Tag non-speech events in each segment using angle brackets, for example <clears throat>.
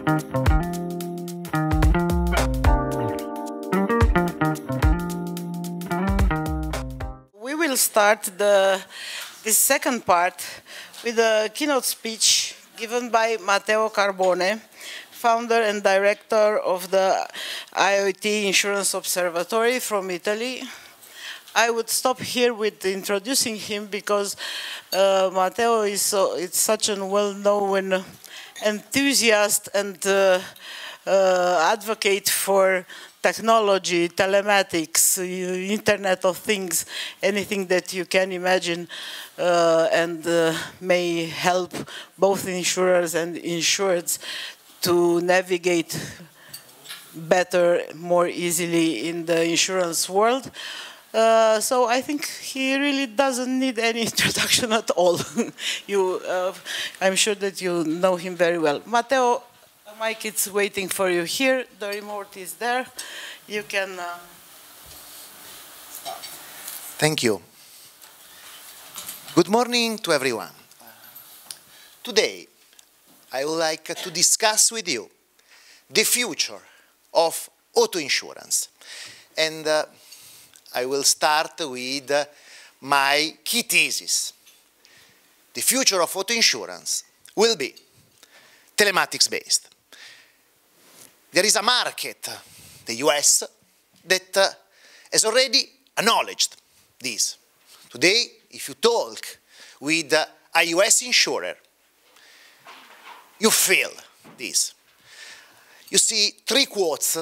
We will start the this second part with a keynote speech given by Matteo Carbone, founder and director of the IoT Insurance Observatory from Italy. I would stop here with introducing him because uh, Matteo is so, it's such a well-known enthusiast and uh, uh, advocate for technology, telematics, Internet of Things, anything that you can imagine uh, and uh, may help both insurers and insureds to navigate better, more easily in the insurance world. Uh, so I think he really doesn't need any <laughs> introduction at all. <laughs> you, uh, I'm sure that you know him very well. Matteo, Mike is waiting for you here. The remote is there. You can. Uh, Thank you. Good morning to everyone. Today, I would like to discuss with you the future of auto insurance. And uh, I will start with my key thesis. The future of auto insurance will be telematics based. There is a market, the US, that uh, has already acknowledged this. Today, if you talk with uh, a US insurer, you feel this. You see three quotes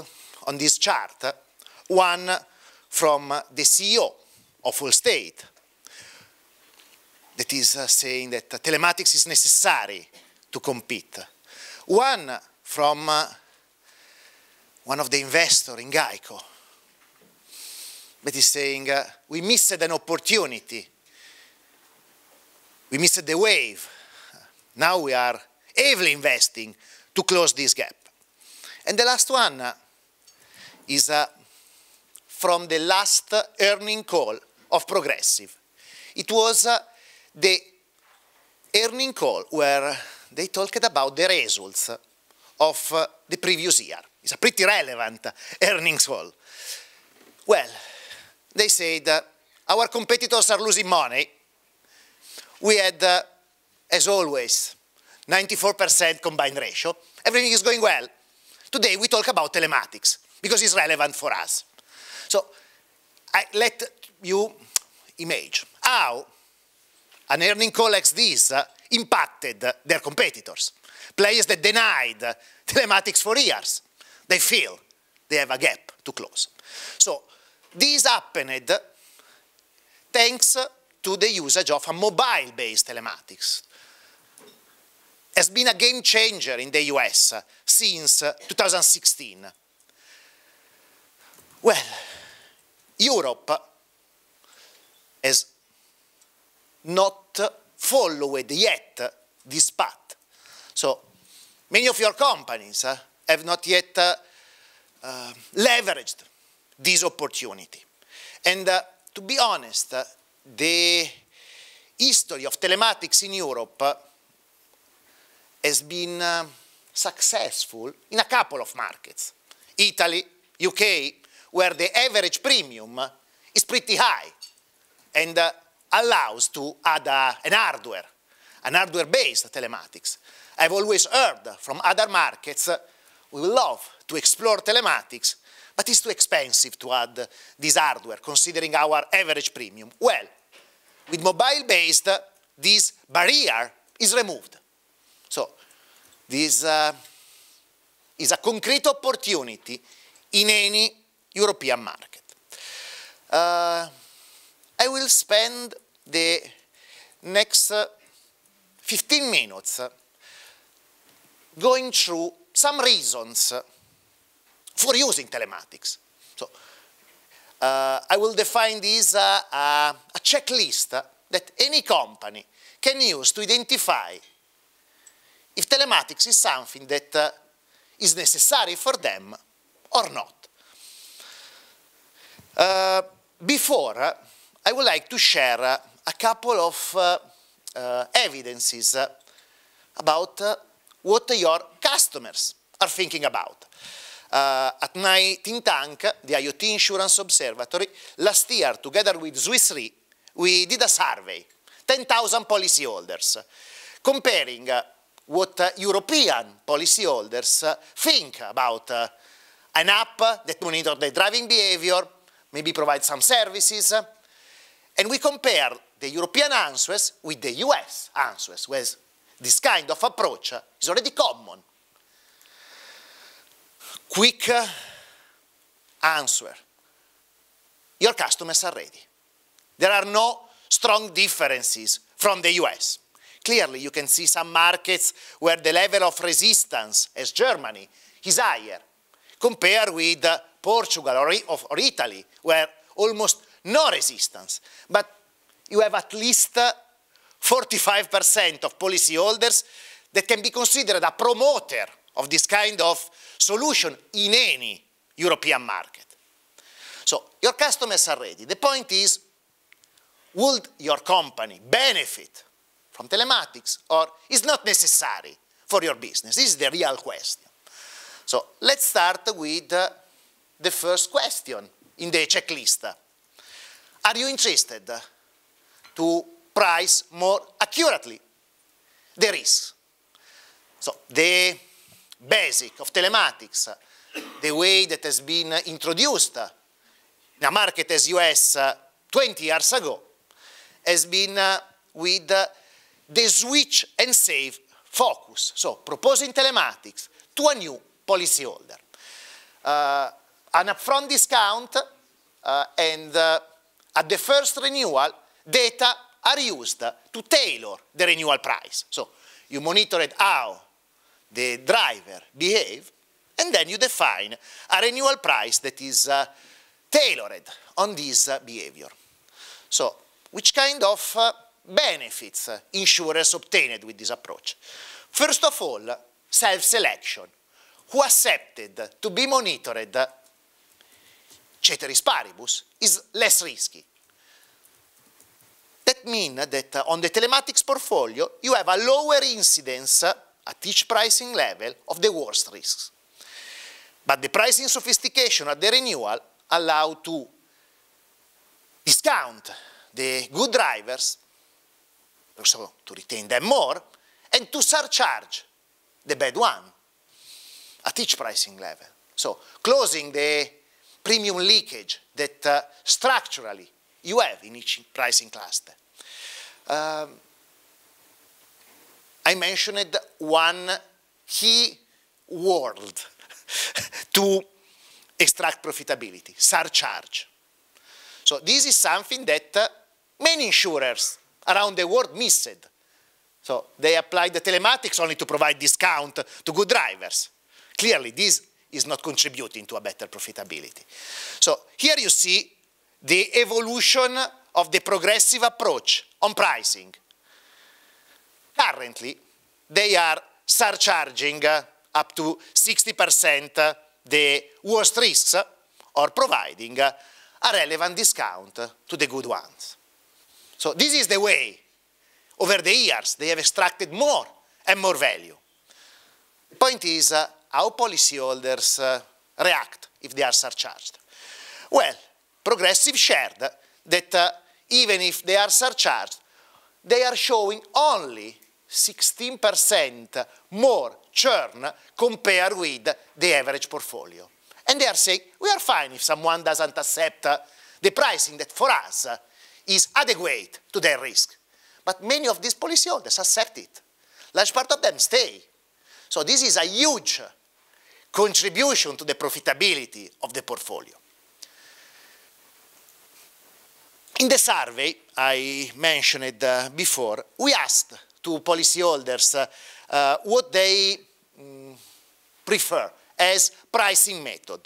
on this chart. One from the CEO of Allstate that is uh, saying that telematics is necessary to compete. One from uh, one of the investors in Geico that is saying uh, we missed an opportunity. We missed the wave. Now we are heavily investing to close this gap. And the last one is uh, from the last earning call of Progressive. It was uh, the earning call where they talked about the results of uh, the previous year. It's a pretty relevant earnings call. Well, they said uh, our competitors are losing money. We had, uh, as always, 94% combined ratio. Everything is going well. Today we talk about telematics because it's relevant for us. So I let you imagine how an earning call like this uh, impacted their competitors. Players that denied <laughs> telematics for years, they feel they have a gap to close. So this happened thanks to the usage of a mobile-based telematics. Has been a game changer in the US since 2016. Well, Europe has not followed yet this path. So many of your companies uh, have not yet uh, uh, leveraged this opportunity. And to be honest, the history of telematics in Europe has been successful in a couple of markets. Italy, UK, where the average premium is pretty high and uh, allows to add uh, an hardware, an hardware-based telematics. I've always heard from other markets, uh, we would love to explore telematics, but it's too expensive to add this hardware, considering our average premium. Well, with mobile-based, this barrier is removed. So this uh, is a concrete opportunity in any European market. Uh, I will spend the next uh, 15 minutes uh, going through some reasons for using telematics. So, uh, I will define this uh, uh, a checklist that any company can use to identify if telematics is something that uh, is necessary for them or not. Uh, before, uh, I would like to share uh, a couple of uh, uh, evidences about what your customers are thinking about. At my think tank, the IoT Insurance Observatory, last year, together with Swiss Re, we did a survey, 10,000 policyholders, comparing what European policyholders think about an app that monitors the driving behavior, maybe provide some services, and we compare the European answers with the US answers, where this kind of approach is already common quick uh, answer. Your customers are ready. There are no strong differences from the US. Clearly, you can see some markets where the level of resistance, as Germany, is higher, compared with uh, Portugal or, or Italy, where almost no resistance. But you have at least uh, 45% of policyholders that can be considered a promoter of this kind of solution in any European market. So your customers are ready. The point is, would your company benefit from telematics or is not necessary for your business? This is the real question. So let's start with uh, the first question in the checklist. Are you interested to price more accurately the? So the basic of telematics, the way that has been introduced in a market as US 20 years ago, has been with the switch and save focus. So proposing telematics to a new policyholder. Uh, an upfront discount uh, and uh, at the first renewal, data are used to tailor the renewal price. So you monitored how the driver behave, and then you define a renewal price that is uh, tailored on this uh, behavior. So, which kind of uh, benefits uh, insurers obtained with this approach? First of all, self-selection. Who accepted to be monitored ceteris paribus is less risky. That means that on the telematics portfolio, you have a lower incidence at each pricing level of the worst risks. But the pricing sophistication at the renewal allow to discount the good drivers, so to retain them more, and to surcharge the bad one at each pricing level. So closing the premium leakage that uh, structurally you have in each pricing cluster. Um, I mentioned one key word <laughs> to extract profitability, surcharge. So this is something that uh, many insurers around the world missed. So they applied the telematics only to provide discount to good drivers. Clearly, this is not contributing to a better profitability. So here you see the evolution of the progressive approach on pricing. Currently, they are surcharging uh, up to 60% uh, the worst risks uh, or providing a relevant discount to the good ones. So this is the way, over the years, they have extracted more and more value. The point is uh, how policyholders uh, react if they are surcharged. Well, Progressive shared that uh, even if they are surcharged, they are showing only 16% more churn compared with the average portfolio. And they are saying, we are fine if someone doesn't accept the pricing that for us is adequate to their risk. But many of these policyholders accept it. Large part of them stay. So this is a huge contribution to the profitability of the portfolio. In the survey I mentioned uh, before, we asked to policyholders uh, uh, what they um, prefer as pricing method.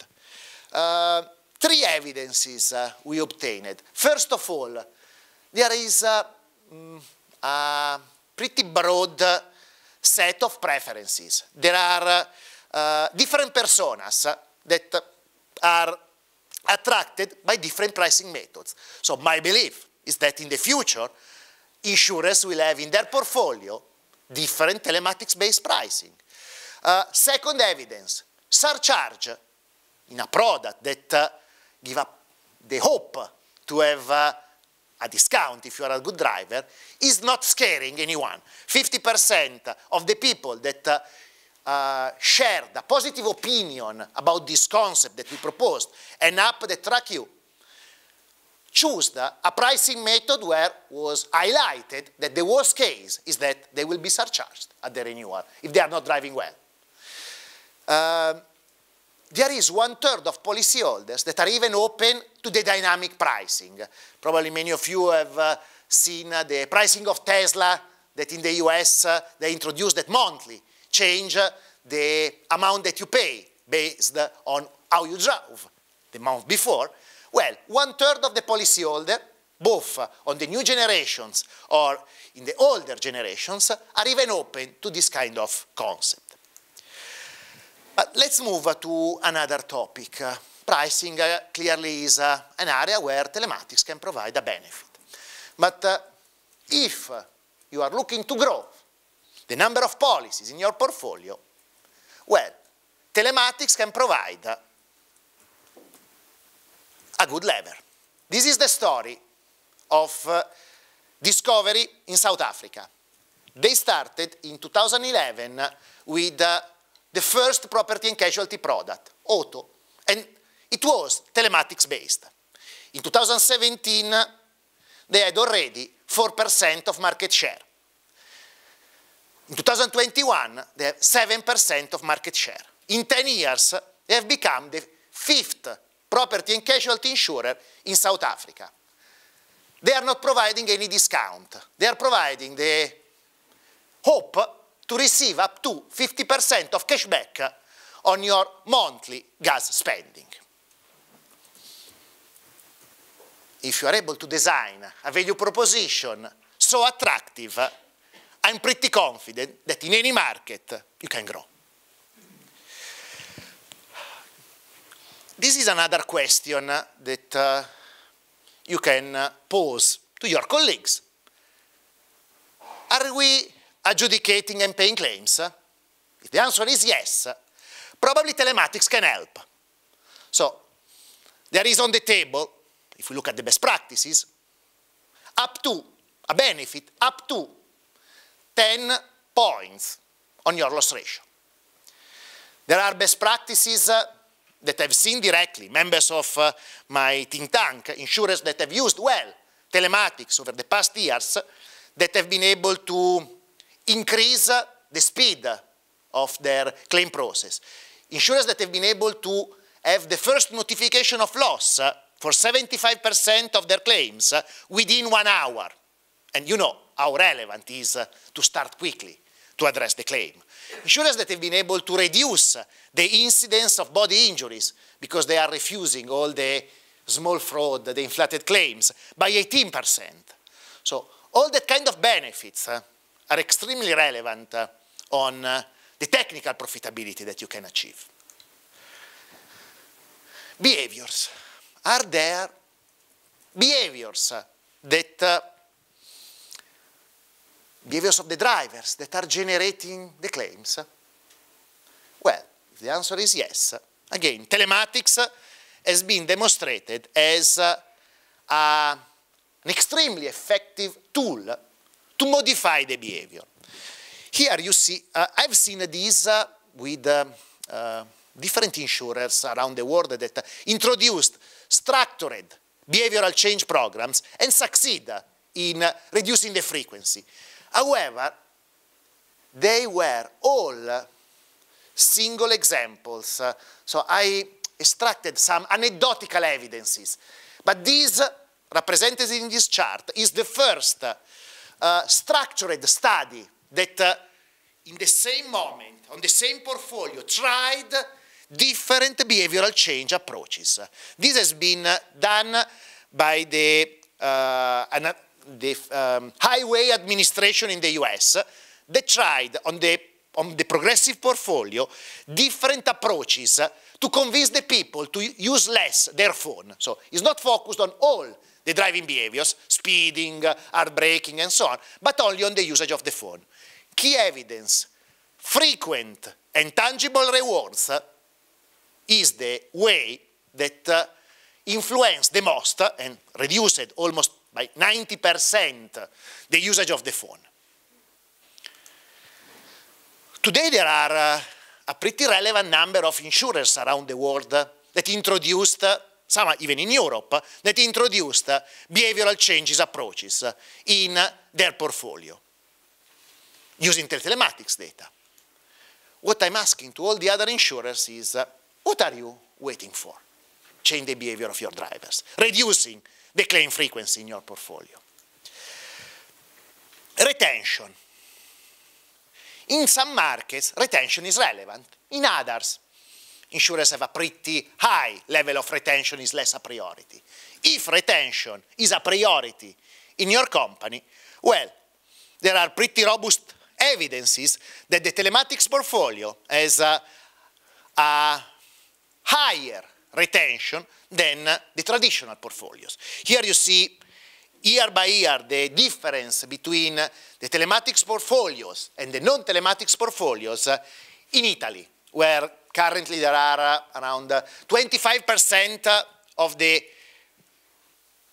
Uh, three evidences uh, we obtained. First of all, there is um, a pretty broad set of preferences. There are uh, different personas that are attracted by different pricing methods. So my belief is that in the future, insurers will have in their portfolio different telematics-based pricing. Uh, second evidence, surcharge in a product that uh, give up the hope to have uh, a discount if you are a good driver is not scaring anyone. 50% of the people that uh, shared a positive opinion about this concept that we proposed, an app that track you, choose a pricing method where was highlighted that the worst case is that they will be surcharged at the renewal if they are not driving well. Uh, there is one third of policyholders that are even open to the dynamic pricing. Probably many of you have uh, seen uh, the pricing of Tesla that in the US uh, they introduced that monthly change the amount that you pay based on how you drove the month before. Well, one third of the policyholder, both on the new generations or in the older generations, are even open to this kind of concept. But let's move to another topic. pricing uh, clearly is uh, an area where telematics can provide a benefit. But uh, if you are looking to grow the number of policies in your portfolio, well, telematics can provide a good lever. This is the story of uh, Discovery in South Africa. They started in 2011 with uh, the first property and casualty product, auto, and it was telematics based. In 2017, they had already 4% of market share. In 2021, they have 7% of market share. In 10 years, they have become the fifth property and casualty insurer in South Africa. They are not providing any discount. They are providing the hope to receive up to 50% of cashback on your monthly gas spending. If you are able to design a value proposition so attractive, I'm pretty confident that in any market you can grow. This is another question that uh, you can uh, pose to your colleagues. Are we adjudicating and paying claims? If the answer is yes, probably telematics can help. So there is on the table, if we look at the best practices, up to a benefit up to 10 points on your loss ratio. There are best practices uh, that I've seen directly, members of uh, my think tank, insurers that have used well telematics over the past years, that have been able to increase the speed of their claim process. Insurers that have been able to have the first notification of loss for 75% of their claims within one hour. And you know how relevant is to start quickly to address the claim. Insurers that have been able to reduce the incidence of body injuries because they are refusing all the small fraud, the inflated claims by 18%. So all that kind of benefits are extremely relevant uh, on uh, the technical profitability that you can achieve. Behaviors. Are there behaviors that uh, behaviors of the drivers that are generating the claims? Well, if the answer is yes, again, telematics has been demonstrated as uh, a, an extremely effective tool to modify the behavior. Here you see, uh, I've seen this uh, with uh, uh, different insurers around the world that introduced structured behavioral change programs and succeed in reducing the frequency. However, they were all single examples. so I extracted some anecdotal evidences. But this, represented in this chart, is the first uh, structured study that uh, in the same moment, on the same portfolio, tried different behavioral change approaches. This has been done by the, uh, the um, Highway Administration in the US that tried on the, on the progressive portfolio different approaches to convince the people to use less their phone. So it's not focused on all the driving behaviors, speeding, hard braking, and so on, but only on the usage of the phone. Key evidence frequent and tangible rewards is the way that uh, influence the most and reduced almost by 90% the usage of the phone. Today there are uh, a pretty relevant number of insurers around the world that introduced, uh, some even in Europe, that introduced uh, behavioral changes approaches uh, in their portfolio using telematics data. What I'm asking to all the other insurers is, what are you waiting for? Change the behavior of your drivers, reducing the claim frequency in your portfolio. Retention. In some markets, retention is relevant. In others, insurers have a pretty high level of retention is less a priority. If retention is a priority in your company, well, there are pretty robust evidences that the telematics portfolio has a, a higher retention than the traditional portfolios. Here you see year by year the difference between the telematics portfolios and the non-telematics portfolios uh, in Italy, where currently there are uh, around uh, 25% of the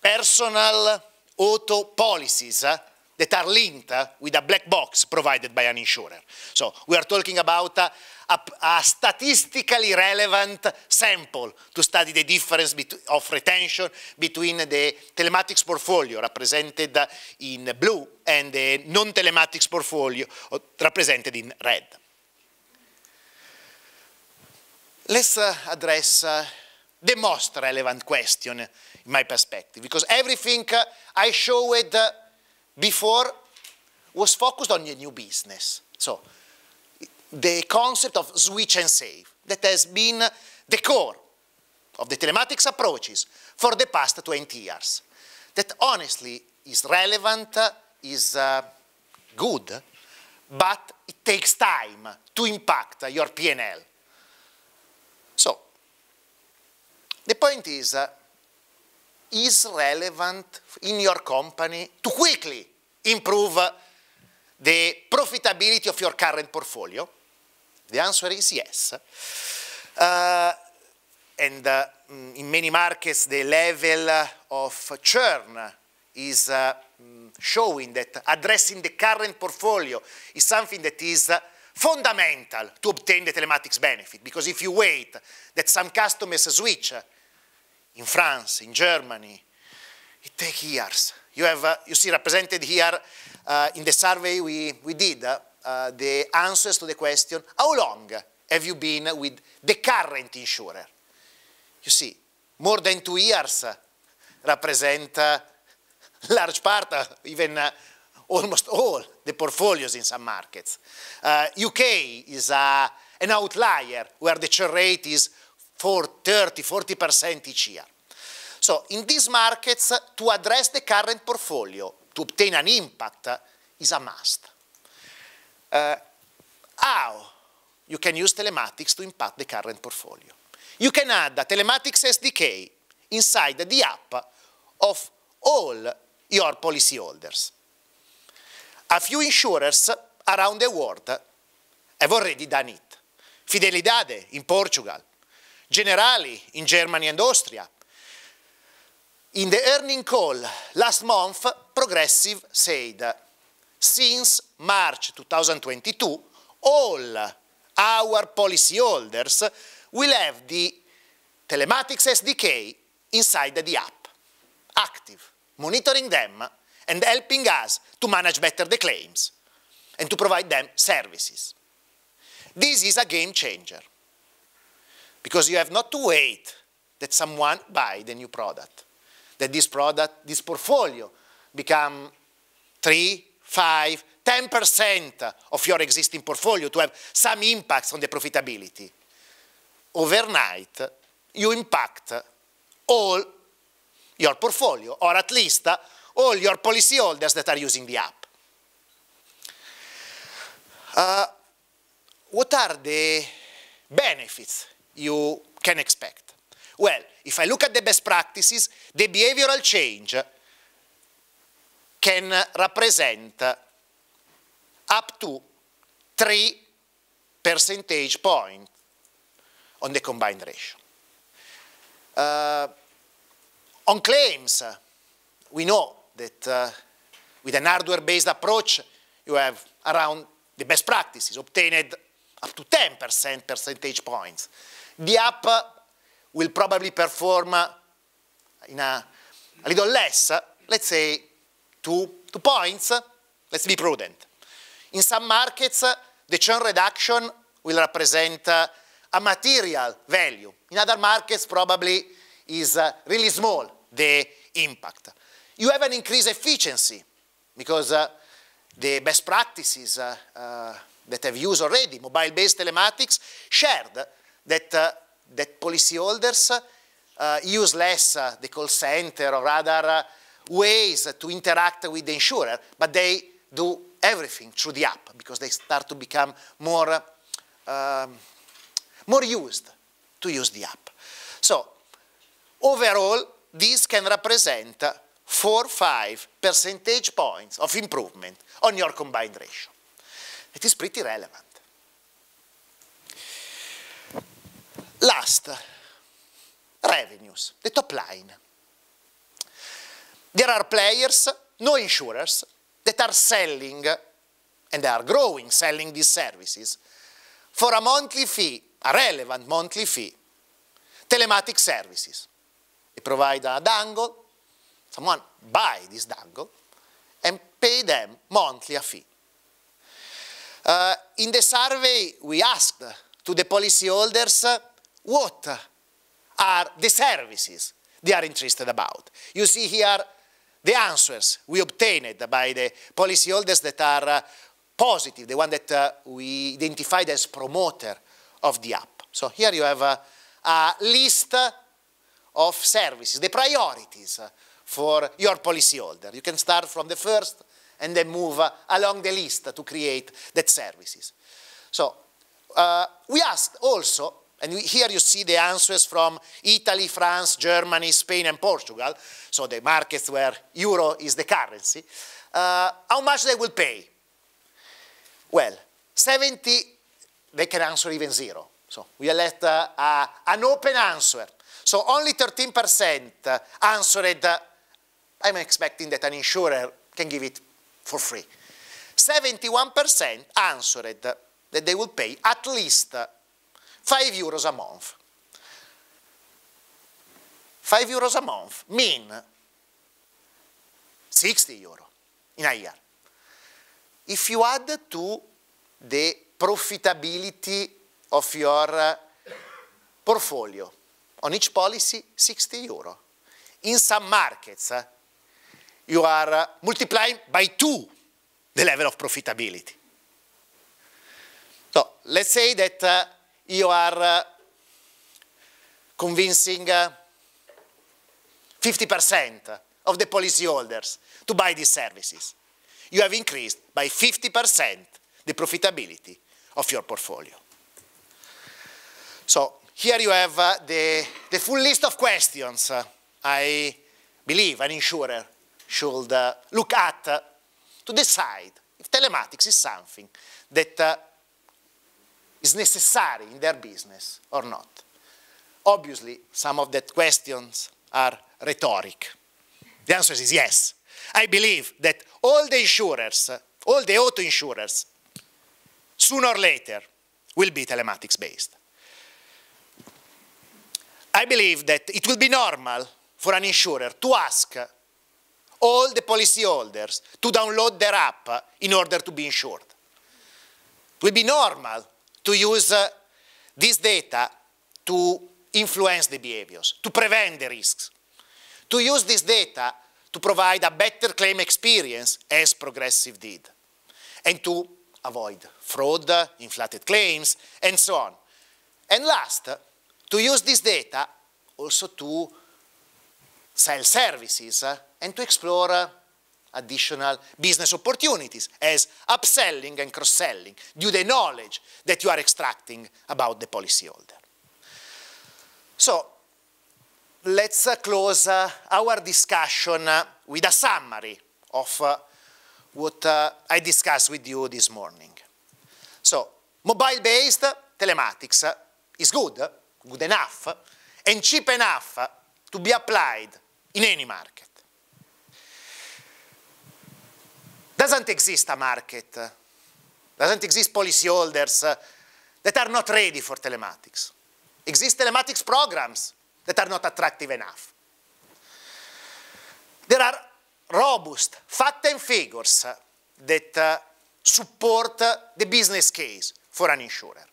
personal auto policies that are linked with a black box provided by an insurer. So we are talking about a, a, a statistically relevant sample to study the difference of retention between the telematics portfolio represented in blue and the non-telematics portfolio represented in red. Let's uh, address uh, the most relevant question in my perspective, because everything uh, I showed before was focused on a new business. So the concept of switch and save that has been the core of the telematics approaches for the past 20 years. That honestly is relevant, is uh, good, but it takes time to impact your P&L. So, the point is, uh, is relevant in your company to quickly improve the profitability of your current portfolio? The answer is yes. Uh, and uh, in many markets, the level of churn is uh, showing that addressing the current portfolio is something that is fundamental to obtain the telematics benefit. Because if you wait that some customers switch in France, in Germany, it takes years. You, have, uh, you see represented here uh, in the survey we, we did uh, the answers to the question, how long have you been with the current insurer? You see, more than two years represent a <laughs> large part, even uh, almost all the portfolios in some markets. UK uh, is uh, an outlier where the churn rate is for 30, 40% each year. So in these markets, to address the current portfolio, to obtain an impact, is a must. Uh, how you can use telematics to impact the current portfolio? You can add a telematics SDK inside the app of all your policyholders. A few insurers around the world have already done it. Fidelidade in Portugal, Generali in Germany and Austria, in the earning call last month, Progressive said, since March 2022, all our policyholders will have the telematics SDK inside the app, active, monitoring them and helping us to manage better the claims and to provide them services. This is a game changer because you have not to wait that someone buy the new product that this product, this portfolio become 3, 5, 10% of your existing portfolio to have some impacts on the profitability. Overnight, you impact all your portfolio, or at least all your policyholders that are using the app. Uh, what are the benefits you can expect? Well, if I look at the best practices, the behavioral change can represent up to three percentage point on the combined ratio. Uh, on claims, we know that uh, with an hardware-based approach, you have around the best practices obtained up to 10% percentage points. The app will probably perform in a, a little less, let's say two, two points. Let's be prudent. In some markets, the churn reduction will represent a material value. In other markets, probably is really small, the impact. You have an increased efficiency because uh, the best practices uh, uh, that have used already, mobile-based telematics, shared that, uh, that policyholders uh, use less uh, the call center or other ways to interact with the insurer, but they do everything through the app because they start to become more, um, more used to use the app. So overall, this can represent 4 5 percentage points of improvement on your combined ratio. It is pretty relevant. Last, revenues, the top line. There are players, no insurers, that are selling, and they are growing, selling these services, for a monthly fee, a relevant monthly fee, telematic services. They provide a dongle, someone buy this dongle, and pay them monthly a fee. Uh, in the survey, we asked to the policyholders what are the services they are interested about. You see here the answers we obtained by the policyholders that are uh, positive, the one that uh, we identified as promoter of the app. So here you have a, a list of services, the priorities for your policyholder. You can start from the first and then move uh, along the list to create that services. So uh, we asked also, and here you see the answers from Italy, France, Germany, Spain, and Portugal, so the markets where euro is the currency, uh, how much they will pay. Well, 70, they can answer even zero. So we left uh, an open answer. So only 13% answered I'm expecting that an insurer can give it for free. 71% answered that they will pay at least 5 euros a month. 5 euros a month mean 60 euro in a year. If you add to the profitability of your portfolio on each policy, 60 euro. In some markets, you are uh, multiplying by two the level of profitability. So let's say that uh, you are uh, convincing 50% of the policyholders to buy these services. You have increased by 50% the profitability of your portfolio. So here you have uh, the, the full list of questions uh, I believe an insurer should uh, look at to decide if telematics is something that is necessary in their business or not. Obviously, some of the questions are rhetoric. The answer is yes. I believe that all the insurers, all the auto insurers, sooner or later, will be telematics based. I believe that it will be normal for an insurer to ask all the policyholders to download their app in order to be insured. It will be normal to use uh, this data to influence the behaviors, to prevent the risks, to use this data to provide a better claim experience as Progressive did, and to avoid fraud, inflated claims, and so on. And last, to use this data also to sell services and to explore additional business opportunities as upselling and cross-selling due to the knowledge that you are extracting about the policyholder. So let's uh, close uh, our discussion uh, with a summary of uh, what uh, I discussed with you this morning. So mobile-based telematics is good, good enough, and cheap enough to be applied in any market. Doesn't exist a market, doesn't exist policyholders that are not ready for telematics. Exist telematics programs that are not attractive enough. There are robust fact and figures that uh, support the business case for an insurer.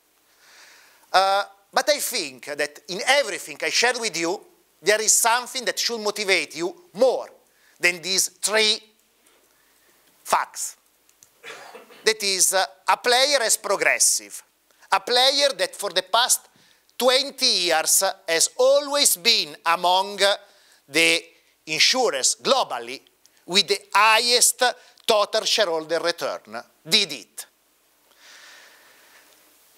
Uh, but I think that in everything I shared with you, there is something that should motivate you more than these three facts. That is, uh, a player as progressive, a player that for the past 20 years has always been among the insurers globally with the highest total shareholder return, did it.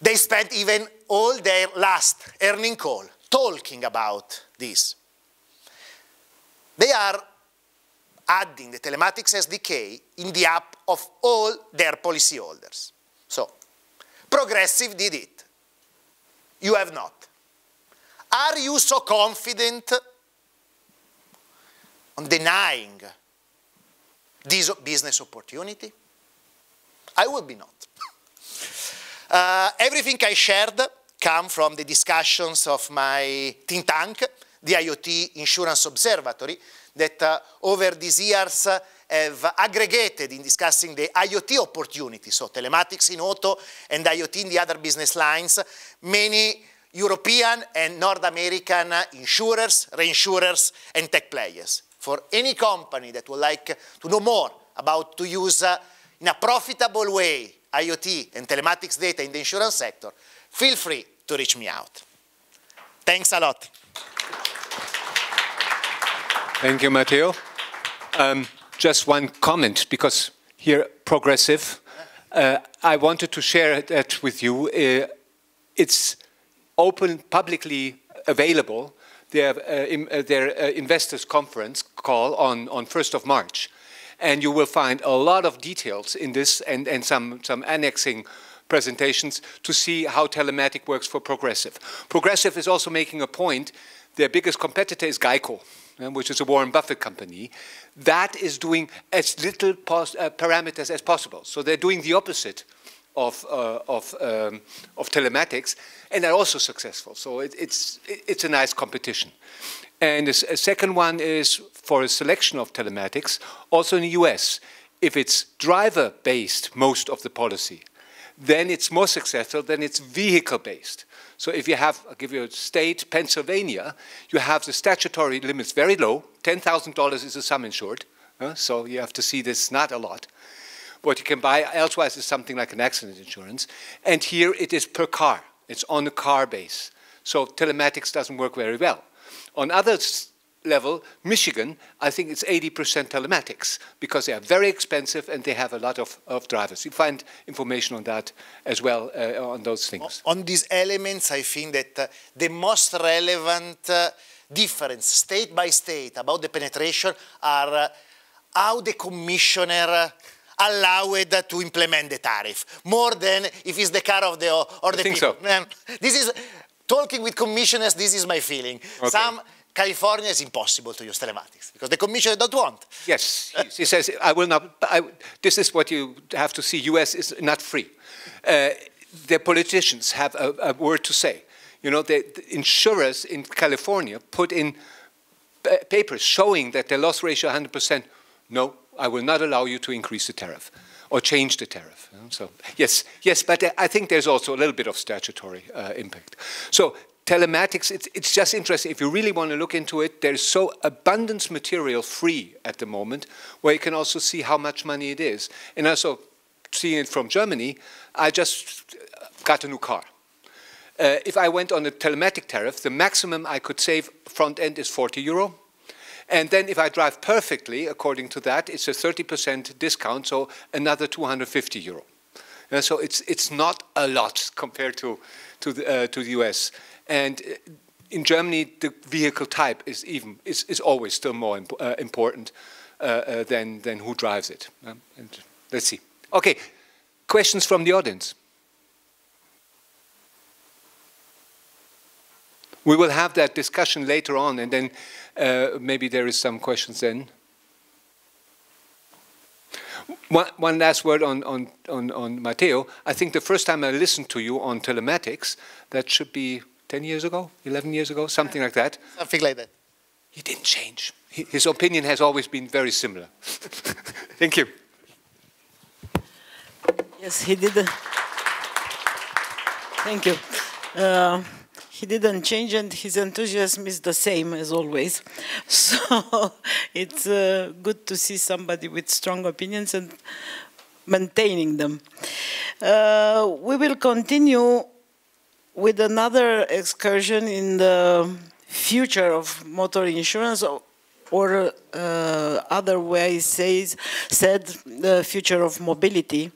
They spent even all their last earning call talking about this. They are adding the telematics SDK in the app of all their policyholders. So, Progressive did it. You have not. Are you so confident on denying this business opportunity? I would be not. <laughs> uh, everything I shared come from the discussions of my think tank, the IoT Insurance Observatory, that uh, over these years uh, have aggregated in discussing the IoT opportunity, so telematics in auto and IoT in the other business lines, many European and North American insurers, reinsurers, and tech players. For any company that would like to know more about to use uh, in a profitable way IoT and telematics data in the insurance sector, feel free to reach me out. Thanks a lot. Thank you, Matteo. Um, just one comment, because here, progressive, uh, I wanted to share that with you. Uh, it's open, publicly available, their, uh, in, uh, their uh, investors conference call on, on 1st of March. And you will find a lot of details in this and, and some, some annexing presentations to see how telematic works for Progressive. Progressive is also making a point. Their biggest competitor is Geico, which is a Warren Buffett company. That is doing as little uh, parameters as possible. So they're doing the opposite of, uh, of, um, of telematics, and they're also successful. So it, it's, it's a nice competition. And a second one is for a selection of telematics, also in the US. If it's driver-based, most of the policy, then it's more successful than it's vehicle-based. So if you have, I'll give you a state, Pennsylvania, you have the statutory limits very low. $10,000 is a sum insured. Uh, so you have to see this not a lot. What you can buy elsewhere is something like an accident insurance. And here it is per car. It's on a car base. So telematics doesn't work very well. On other level, Michigan, I think it's 80% telematics because they are very expensive and they have a lot of, of drivers. You find information on that as well, uh, on those things. On these elements, I think that uh, the most relevant uh, difference, state by state, about the penetration are uh, how the commissioner allowed to implement the tariff, more than if it's the car of the or the I think people. So. <laughs> This is talking with commissioners. This is my feeling. Okay. Some California is impossible to use telematics because the commissioner don't want. Yes, he says I will not. I, this is what you have to see. U.S. is not free. Uh, the politicians have a, a, word to say. You know, the, the insurers in California put in papers showing that their loss ratio 100%. No, I will not allow you to increase the tariff or change the tariff. So yes, yes, but I think there's also a little bit of statutory uh, impact. So telematics, it's, it's just interesting. If you really want to look into it, there's so abundance material free at the moment where you can also see how much money it is. And also seeing it from Germany, I just got a new car. Uh, if I went on a telematic tariff, the maximum I could save front end is 40 euro. And then if I drive perfectly, according to that, it's a 30% discount, so another 250 euro. Uh, so it's, it's not a lot <laughs> compared to, to, the, uh, to the US. And uh, in Germany, the vehicle type is even is, is always still more imp uh, important uh, uh than than who drives it. Um, and let's see. Okay, questions from the audience. We will have that discussion later on, and then uh, maybe there is some questions then. One, one, last word on, on, on, on Matteo. I think the first time I listened to you on telematics, that should be 10 years ago, 11 years ago, something like that. Something like that. He didn't change. His opinion has always been very similar. <laughs> Thank you. Yes, he did. Thank you. Uh, he didn't change, and his enthusiasm is the same as always. <laughs> So it's uh, good to see somebody with strong opinions and maintaining them. Uh, we will continue with another excursion in the future of motor insurance or uh, other ways says, said the future of mobility.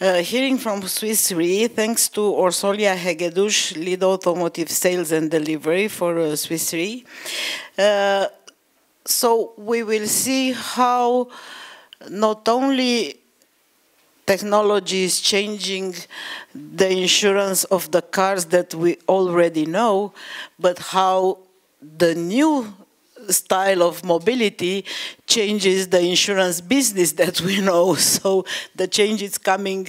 Uh, hearing from Swiss Re, thanks to Orsolya Hegedus, lead automotive sales and delivery for uh, Swiss Re. Uh, so we will see how not only technology is changing the insurance of the cars that we already know, but how the new style of mobility changes the insurance business <laughs> that we know. So the change is coming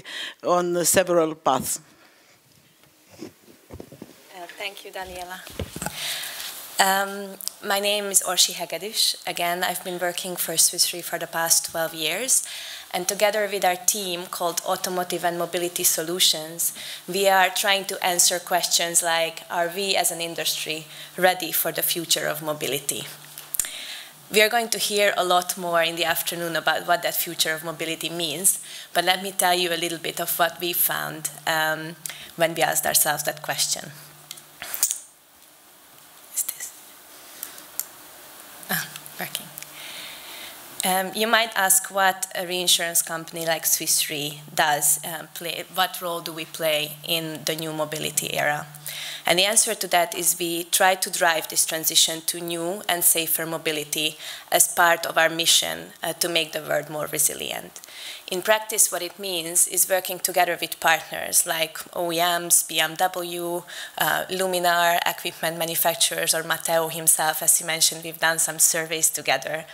on several paths. Uh, thank you, Daniela. Um, my name is Orsi Hegedus. Again, I've been working for Swiss Re for the past 12 years. And together with our team called Automotive and Mobility Solutions, we are trying to answer questions like, are we as an industry ready for the future of mobility? We are going to hear a lot more in the afternoon about what that future of mobility means, but let me tell you a little bit of what we found um, when we asked ourselves that question. Is this? Ah, working. Um, you might ask what a reinsurance company like Swiss Re does um, play, what role do we play in the new mobility era? And the answer to that is we try to drive this transition to new and safer mobility as part of our mission uh, to make the world more resilient. In practice, what it means is working together with partners like OEMs, BMW, uh, Luminar, equipment manufacturers, or Matteo himself. As you mentioned, we've done some surveys together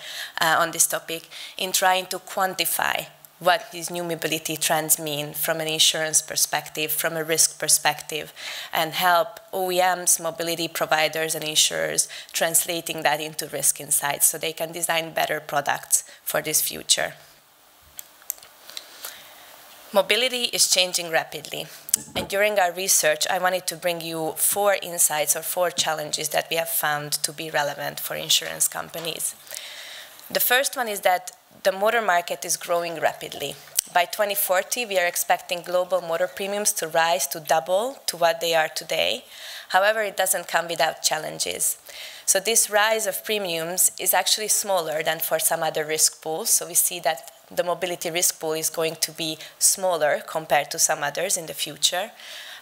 uh, on this topic in trying to quantify what these new mobility trends mean from an insurance perspective, from a risk perspective, and help OEMs, mobility providers, and insurers translating that into risk insights so they can design better products for this future. Mobility is changing rapidly. And during our research, I wanted to bring you four insights or four challenges that we have found to be relevant for insurance companies. The first one is that the motor market is growing rapidly. By 2040, we are expecting global motor premiums to rise to double to what they are today. However, it doesn't come without challenges. So this rise of premiums is actually smaller than for some other risk pools. So we see that the mobility risk pool is going to be smaller compared to some others in the future.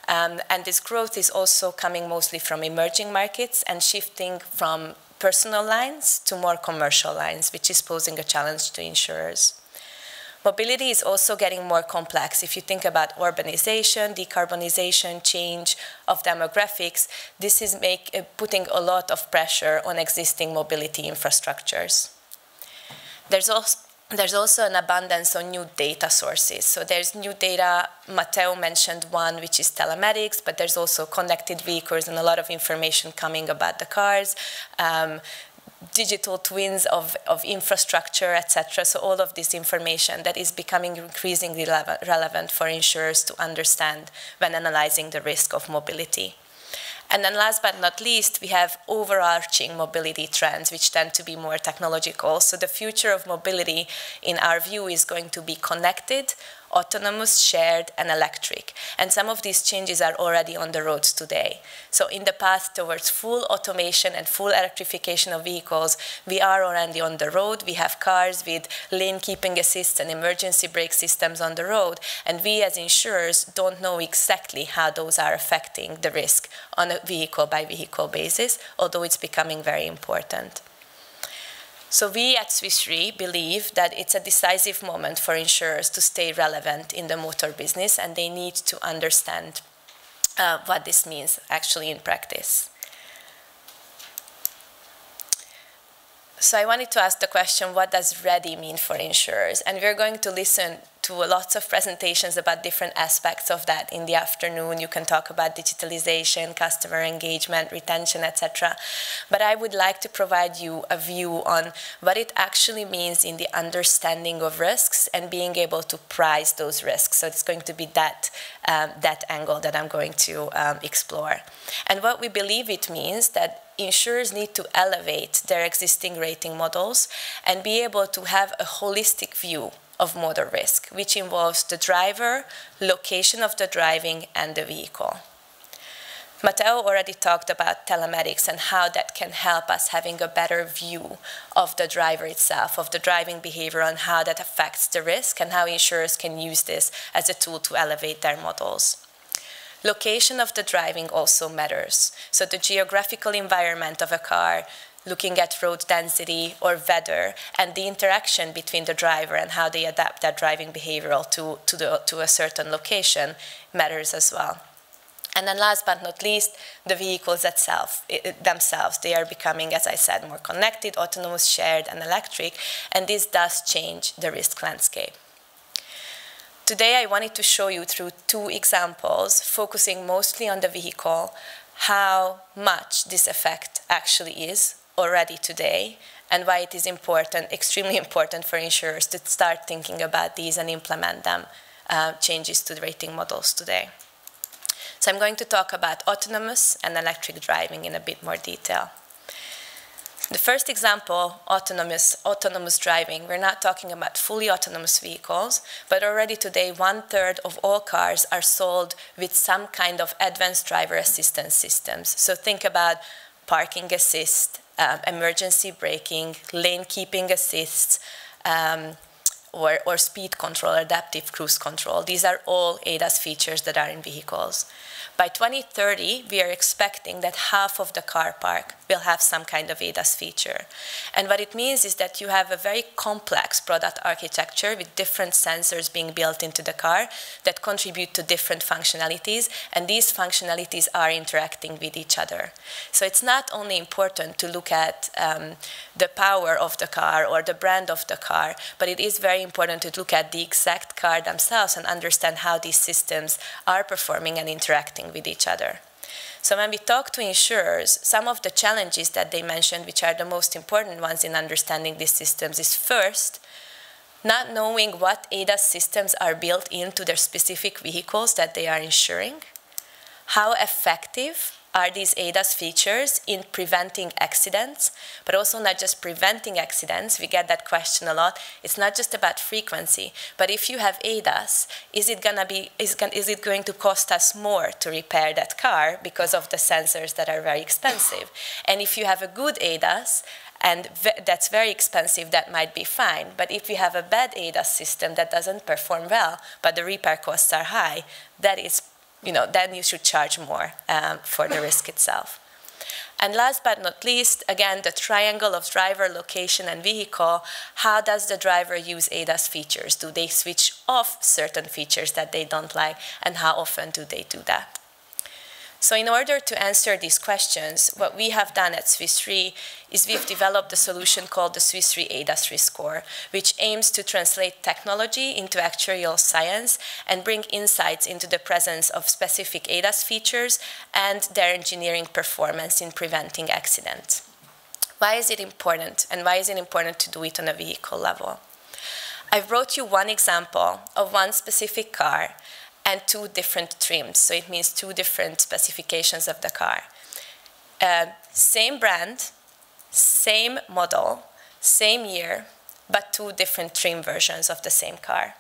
Um, and this growth is also coming mostly from emerging markets and shifting from personal lines to more commercial lines, which is posing a challenge to insurers. Mobility is also getting more complex. If you think about urbanization, decarbonization, change of demographics, this is make, uh, putting a lot of pressure on existing mobility infrastructures. There's also there's also an abundance of new data sources. So there's new data, Matteo mentioned one, which is telematics, but there's also connected vehicles and a lot of information coming about the cars, um, digital twins of, of infrastructure, etc. So all of this information that is becoming increasingly relevant for insurers to understand when analyzing the risk of mobility. And then last but not least, we have overarching mobility trends, which tend to be more technological. So the future of mobility, in our view, is going to be connected, autonomous, shared, and electric. And some of these changes are already on the roads today. So in the path towards full automation and full electrification of vehicles, we are already on the road. We have cars with lane keeping assist and emergency brake systems on the road. And we as insurers don't know exactly how those are affecting the risk on a vehicle by vehicle basis, although it's becoming very important. So we at Swiss Re believe that it's a decisive moment for insurers to stay relevant in the motor business and they need to understand uh, what this means actually in practice. So I wanted to ask the question, what does ready mean for insurers? And we're going to listen to lots of presentations about different aspects of that in the afternoon. You can talk about digitalization, customer engagement, retention, etc. But I would like to provide you a view on what it actually means in the understanding of risks and being able to price those risks. So it's going to be that, um, that angle that I'm going to um, explore. And what we believe it means that insurers need to elevate their existing rating models and be able to have a holistic view of motor risk, which involves the driver, location of the driving, and the vehicle. Matteo already talked about telematics and how that can help us having a better view of the driver itself, of the driving behavior, and how that affects the risk, and how insurers can use this as a tool to elevate their models. Location of the driving also matters. So the geographical environment of a car, looking at road density or weather, and the interaction between the driver and how they adapt their driving behavior to, to, the, to a certain location matters as well. And then last but not least, the vehicles itself, it, themselves. They are becoming, as I said, more connected, autonomous, shared, and electric, and this does change the risk landscape. Today I wanted to show you through two examples, focusing mostly on the vehicle, how much this effect actually is already today, and why it is important, extremely important for insurers to start thinking about these and implement them, uh, changes to the rating models today. So I'm going to talk about autonomous and electric driving in a bit more detail. The first example, autonomous, autonomous driving, we're not talking about fully autonomous vehicles, but already today one third of all cars are sold with some kind of advanced driver assistance systems. So think about parking assist, um, emergency braking, lane keeping assists, um, or, or speed control, adaptive cruise control. These are all ADAS features that are in vehicles. By 2030, we are expecting that half of the car park will have some kind of ADAS feature. And what it means is that you have a very complex product architecture with different sensors being built into the car that contribute to different functionalities, and these functionalities are interacting with each other. So it's not only important to look at um, the power of the car or the brand of the car, but it is very important to look at the exact car themselves and understand how these systems are performing and interacting with each other. So when we talk to insurers, some of the challenges that they mentioned, which are the most important ones in understanding these systems, is first, not knowing what ADAS systems are built into their specific vehicles that they are insuring, how effective are these ADAS features in preventing accidents, but also not just preventing accidents. We get that question a lot. It's not just about frequency, but if you have ADAS, is it gonna be is, is it going to cost us more to repair that car because of the sensors that are very expensive? And if you have a good ADAS, and that's very expensive, that might be fine. But if you have a bad ADAS system that doesn't perform well, but the repair costs are high, that is you know, then you should charge more um, for the risk itself. And last but not least, again, the triangle of driver, location, and vehicle. How does the driver use ADAS features? Do they switch off certain features that they don't like? And how often do they do that? So in order to answer these questions, what we have done at Swiss Re is we've developed a solution called the Swiss Re ADAS Risk Score, which aims to translate technology into actuarial science and bring insights into the presence of specific ADAS features and their engineering performance in preventing accidents. Why is it important, and why is it important to do it on a vehicle level? I've brought you one example of one specific car and two different trims. So it means two different specifications of the car. Uh, same brand, same model, same year, but two different trim versions of the same car.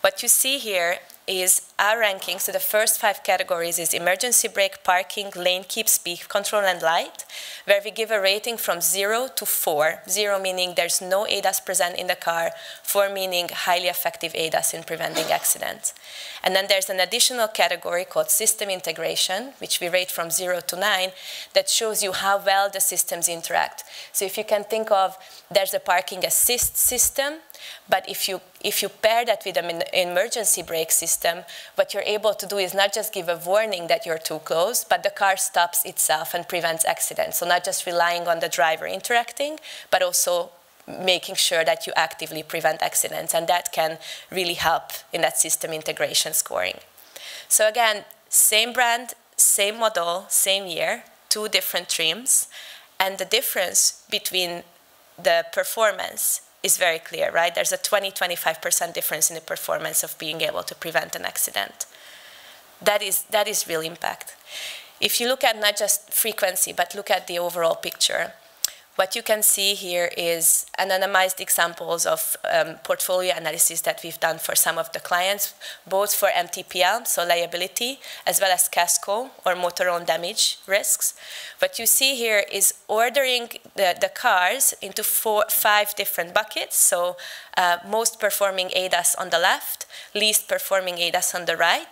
What you see here is our ranking. So the first five categories is emergency brake, parking, lane keep, speed control, and light, where we give a rating from zero to four. Zero meaning there's no ADAS present in the car, four meaning highly effective ADAS in preventing accidents. And then there's an additional category called system integration, which we rate from zero to nine, that shows you how well the systems interact. So if you can think of, there's a parking assist system, But if you, if you pair that with an emergency brake system, what you're able to do is not just give a warning that you're too close, but the car stops itself and prevents accidents. So not just relying on the driver interacting, but also making sure that you actively prevent accidents. And that can really help in that system integration scoring. So again, same brand, same model, same year, two different trims. And the difference between the performance is very clear, right? There's a 20-25% difference in the performance of being able to prevent an accident. That is, that is real impact. If you look at not just frequency, but look at the overall picture, what you can see here is anonymized examples of um, portfolio analysis that we've done for some of the clients, both for MTPL, so liability, as well as casco or motor-owned damage risks. What you see here is ordering the, the cars into four, five different buckets. So uh, most performing ADAS on the left, least performing ADAS on the right.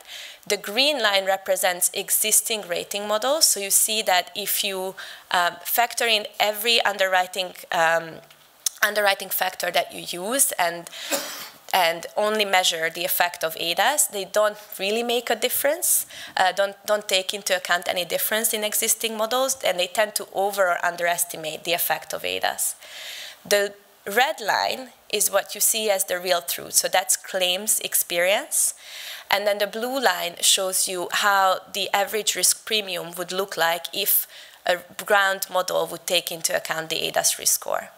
The green line represents existing rating models. So you see that if you um, factor in every underwriting um, underwriting factor that you use and and only measure the effect of ADAS, they don't really make a difference, uh, don't, don't take into account any difference in existing models, and they tend to over or underestimate the effect of ADAS. The red line is what you see as the real truth, so that's claims experience. And then the blue line shows you how the average risk premium would look like if a ground model would take into account the ADAS risk score.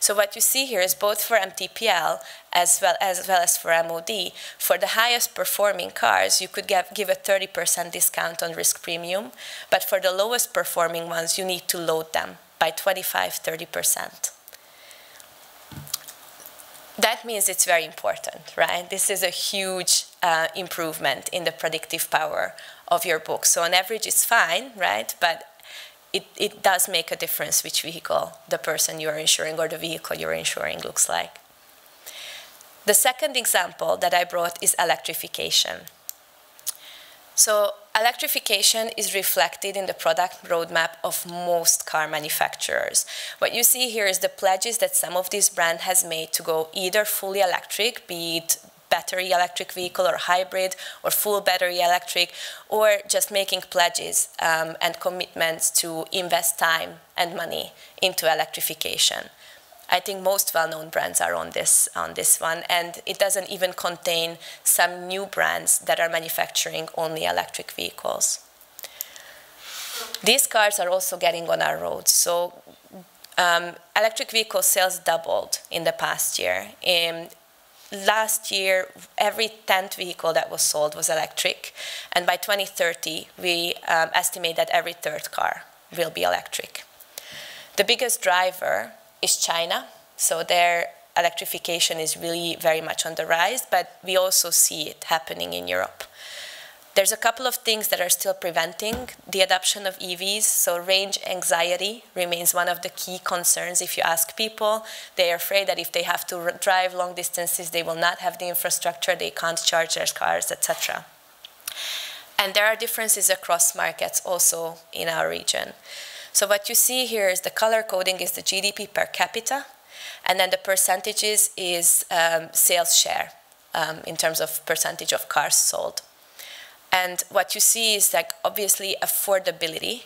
So what you see here is both for MTPL as well as, well as for MOD, for the highest performing cars, you could give, give a 30% discount on risk premium, but for the lowest performing ones, you need to load them by 25, 30% that means it's very important, right? This is a huge uh, improvement in the predictive power of your book. So on average, it's fine, right? But it, it does make a difference which vehicle the person you are insuring or the vehicle you're insuring looks like. The second example that I brought is electrification. So electrification is reflected in the product roadmap of most car manufacturers. What you see here is the pledges that some of these brands has made to go either fully electric, be it battery electric vehicle or hybrid or full battery electric, or just making pledges um, and commitments to invest time and money into electrification. I think most well-known brands are on this, on this one, and it doesn't even contain some new brands that are manufacturing only electric vehicles. These cars are also getting on our roads. So um, electric vehicle sales doubled in the past year. In last year, every 10th vehicle that was sold was electric, and by 2030, we um, estimate that every third car will be electric. The biggest driver is China. So their electrification is really very much on the rise, but we also see it happening in Europe. There's a couple of things that are still preventing the adoption of EVs. So range anxiety remains one of the key concerns if you ask people. They are afraid that if they have to drive long distances, they will not have the infrastructure, they can't charge their cars, etc. And there are differences across markets also in our region. So what you see here is the color coding is the GDP per capita, and then the percentages is um, sales share um, in terms of percentage of cars sold. And what you see is like obviously affordability,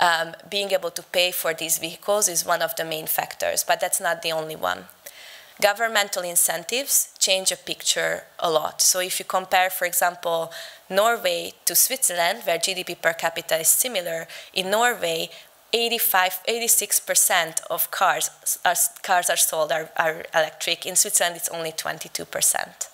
um, being able to pay for these vehicles is one of the main factors, but that's not the only one. Governmental incentives change a picture a lot. So if you compare, for example, Norway to Switzerland, where GDP per capita is similar, in Norway, 85, 86% of cars are, cars are sold are, are, electric. In Switzerland, it's only 22%.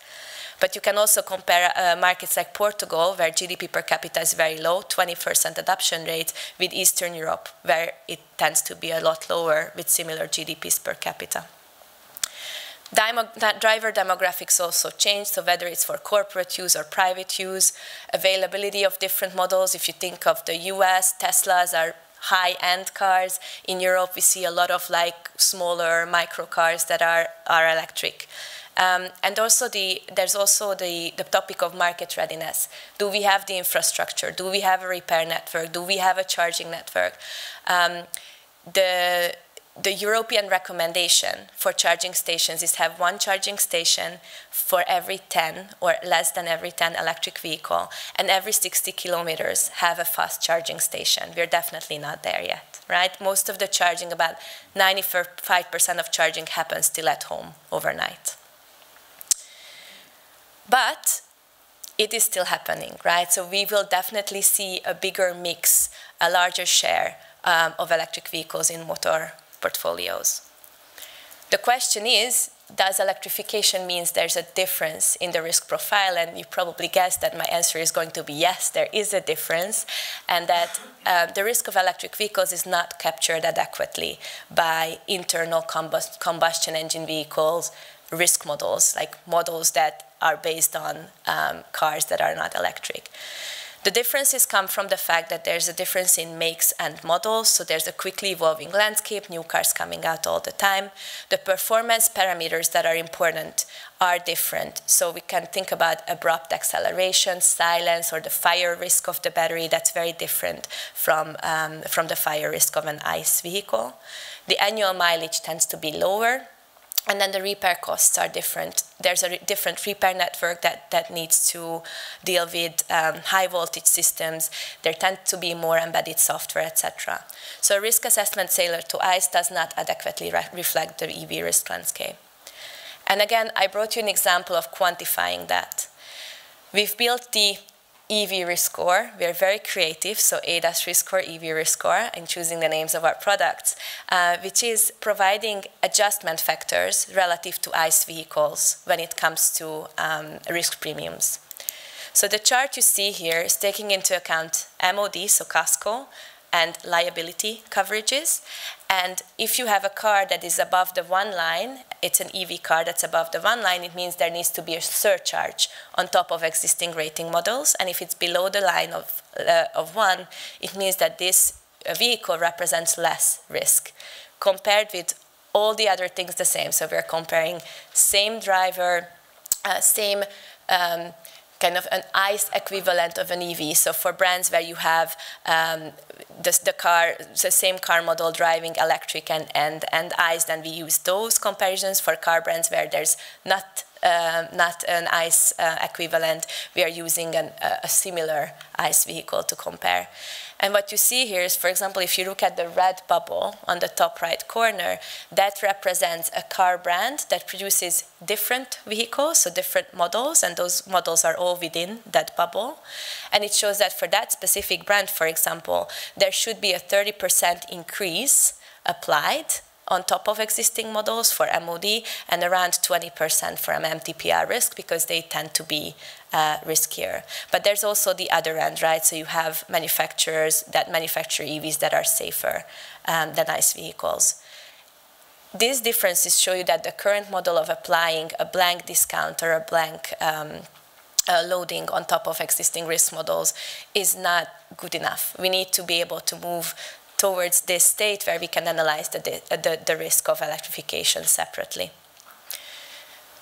But you can also compare uh, markets like Portugal, where GDP per capita is very low, 20% adoption rate, with Eastern Europe, where it tends to be a lot lower with similar GDPs per capita. Demo driver demographics also change, so whether it's for corporate use or private use, availability of different models, if you think of the US, Teslas are high-end cars. In Europe, we see a lot of like smaller micro cars that are, are electric. Um, and also the, there's also the, the topic of market readiness. Do we have the infrastructure? Do we have a repair network? Do we have a charging network? Um, the the European recommendation for charging stations is have one charging station for every 10 or less than every 10 electric vehicle and every 60 kilometers have a fast charging station. We're definitely not there yet, right? Most of the charging, about 95% of charging happens still at home overnight. But it is still happening, right? So we will definitely see a bigger mix, a larger share um, of electric vehicles in motor portfolios. The question is, does electrification means there's a difference in the risk profile? And you probably guessed that my answer is going to be yes, there is a difference, and that uh, the risk of electric vehicles is not captured adequately by internal combust combustion engine vehicles risk models, like models that are based on um, cars that are not electric. The differences come from the fact that there's a difference in makes and models, so there's a quickly evolving landscape, new cars coming out all the time. The performance parameters that are important are different. So we can think about abrupt acceleration, silence, or the fire risk of the battery. That's very different from, um, from the fire risk of an ICE vehicle. The annual mileage tends to be lower, and then the repair costs are different. There's a re different repair network that, that needs to deal with um, high voltage systems. There tend to be more embedded software, etc. So risk assessment sailor to ICE does not adequately re reflect the EV risk landscape. And again, I brought you an example of quantifying that. We've built the EV risk score. We are very creative, so ADAS risk score, EV risk score, in choosing the names of our products, uh, which is providing adjustment factors relative to ICE vehicles when it comes to um, risk premiums. So the chart you see here is taking into account MOD, so casco, and liability coverages. And if you have a car that is above the one line, it's an EV car that's above the one line, it means there needs to be a surcharge on top of existing rating models. And if it's below the line of, uh, of one, it means that this vehicle represents less risk compared with all the other things the same. So we're comparing same driver, uh, same um, kind of an ICE equivalent of an EV. So for brands where you have um, the, the, car, the same car model driving electric and, and, and ICE, then we use those comparisons. For car brands where there's not uh, not an ICE uh, equivalent, we are using an, a similar ICE vehicle to compare. And what you see here is, for example, if you look at the red bubble on the top right corner, that represents a car brand that produces different vehicles, so different models, and those models are all within that bubble. And it shows that for that specific brand, for example, there should be a 30% increase applied on top of existing models for MOD and around 20% for MTPL risk because they tend to be uh, riskier. But there's also the other end, right? So you have manufacturers that manufacture EVs that are safer um, than ICE vehicles. These differences show you that the current model of applying a blank discount or a blank um, uh, loading on top of existing risk models is not good enough. We need to be able to move towards this state where we can analyze the, the, the risk of electrification separately.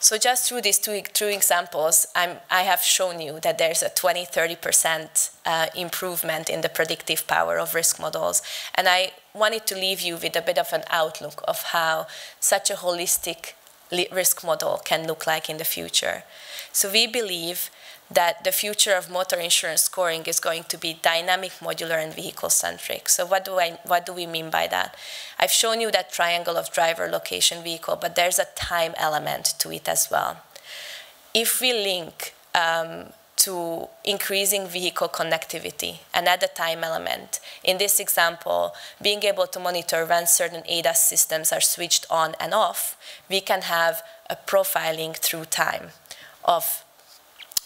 So just through these two, two examples, I'm, i have shown you that there's a 20-30% uh, improvement in the predictive power of risk models. And I wanted to leave you with a bit of an outlook of how such a holistic risk model can look like in the future. So we believe that the future of motor insurance scoring is going to be dynamic, modular, and vehicle-centric. So what do, I, what do we mean by that? I've shown you that triangle of driver, location, vehicle, but there's a time element to it as well. If we link um, to increasing vehicle connectivity and add a time element. In this example, being able to monitor when certain ADAS systems are switched on and off, we can have a profiling through time of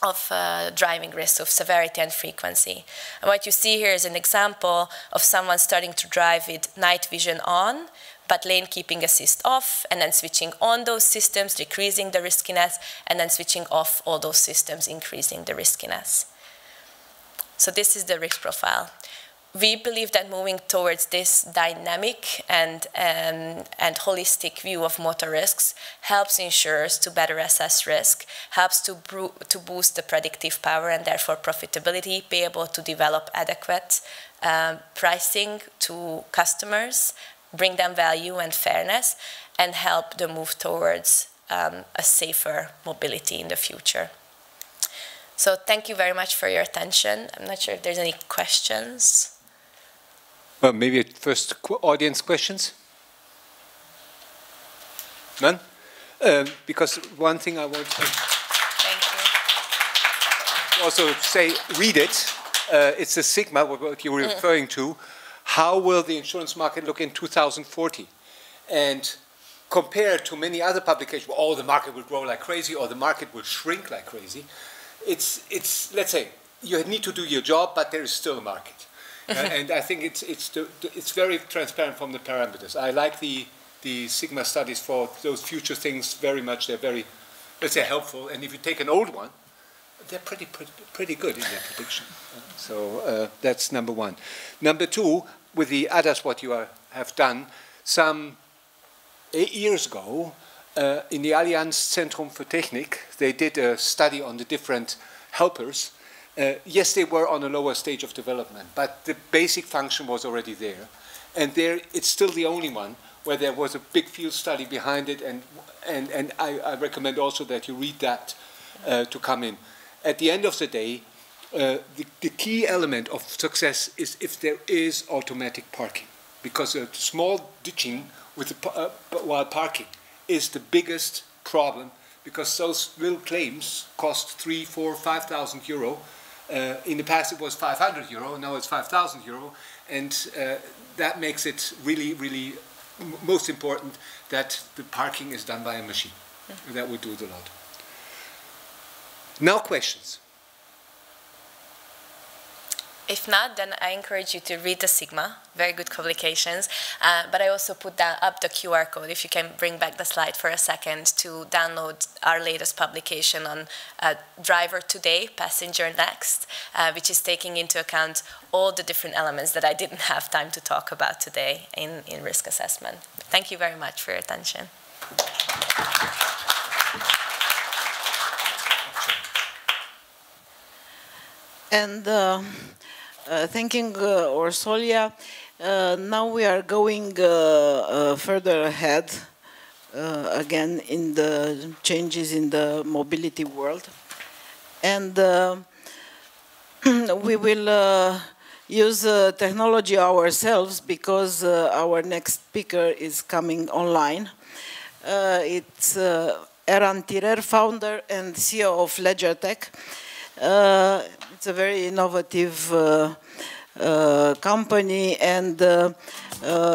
of uh, driving risk, of severity and frequency. And what you see here is an example of someone starting to drive with night vision on, but lane keeping assist off, and then switching on those systems, decreasing the riskiness, and then switching off all those systems, increasing the riskiness. So this is the risk profile we believe that moving towards this dynamic and, um, and holistic view of motor risks helps insurers to better assess risk, helps to, to boost the predictive power and therefore profitability, be able to develop adequate um, pricing to customers, bring them value and fairness, and help them move towards um, a safer mobility in the future. So thank you very much for your attention. I'm not sure if there's any questions. Well, maybe first audience questions? None? Um, because one thing I want to also say, read it. Uh, it's a sigma, what you were mm. referring to. How will the insurance market look in 2040? And compared to many other publications, oh, the market will grow like crazy or the market will shrink like crazy, it's, it's let's say, you need to do your job, but there is still a market. <laughs> and I think it's, it's, it's very transparent from the parameters. I like the, the Sigma studies for those future things very much. They're very, let's say, helpful. And if you take an old one, they're pretty, pretty, pretty good in their prediction. <laughs> So uh, that's number one. Number two, with the others, what you are, have done, some eight years ago, uh, in the Allianz Zentrum für Technik, they did a study on the different helpers. Uh, yes, they were on a lower stage of development, but the basic function was already there. And there, it's still the only one where there was a big field study behind it, and, and, and I, I recommend also that you read that uh, to come in at the end of the day, uh, the, the, key element of success is if there is automatic parking, because a small ditching with uh, while parking is the biggest problem, because those little claims cost three, four, five thousand euro. Uh, in the past, it was 500 euro. Now it's 5,000 euro, and uh, that makes it really, really most important that the parking is done by a machine. That would do it a lot. No questions. If not, then I encourage you to read the Sigma, very good publications. Uh, but I also put down up the QR code, if you can bring back the slide for a second, to download our latest publication on uh, Driver Today, Passenger Next, uh, which is taking into account all the different elements that I didn't have time to talk about today in, in risk assessment. Thank you very much for your attention. And uh, thanking uh, Orsolya, uh, now we are going uh, uh, further ahead again in the changes in the mobility world. And <clears throat> we will use technology ourselves because our next speaker is coming online. it's Eran Tirer, founder and CEO of LedgerTech. Uh, it's a very innovative uh, uh, company and uh,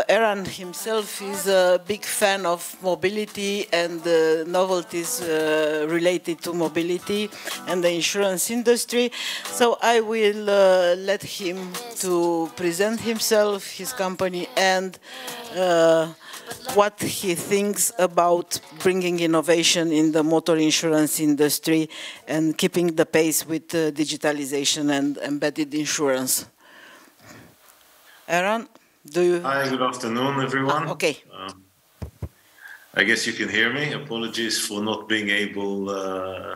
Eran himself is a big fan of mobility and novelties related to mobility and the insurance industry. So I will let him to present himself, his company, and what he thinks about bringing innovation in the motor insurance industry and keeping the pace with uh, digitalization and embedded insurance. Eran, do you? Hi, good afternoon, everyone. Ah, okay. Uh, I guess you can hear me. Apologies for not being able uh,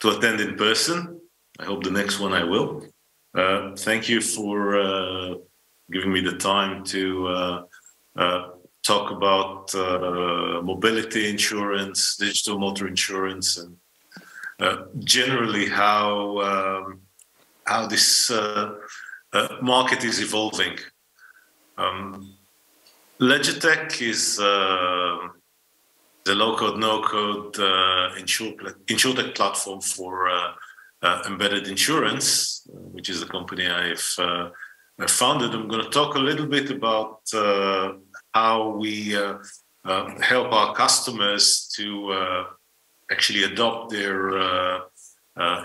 to attend in person. I hope the next one I will. Uh, thank you for uh, giving me the time to uh, uh, talk about uh, mobility insurance, digital motor insurance, and uh, generally how um, how this uh, uh market is evolving. Um, LedgerTech is uh, the low-code, no-code uh, insurtech platform for embedded insurance, which is the company I've founded. I'm going to talk a little bit about how we uh, uh, help our customers to uh, actually adopt their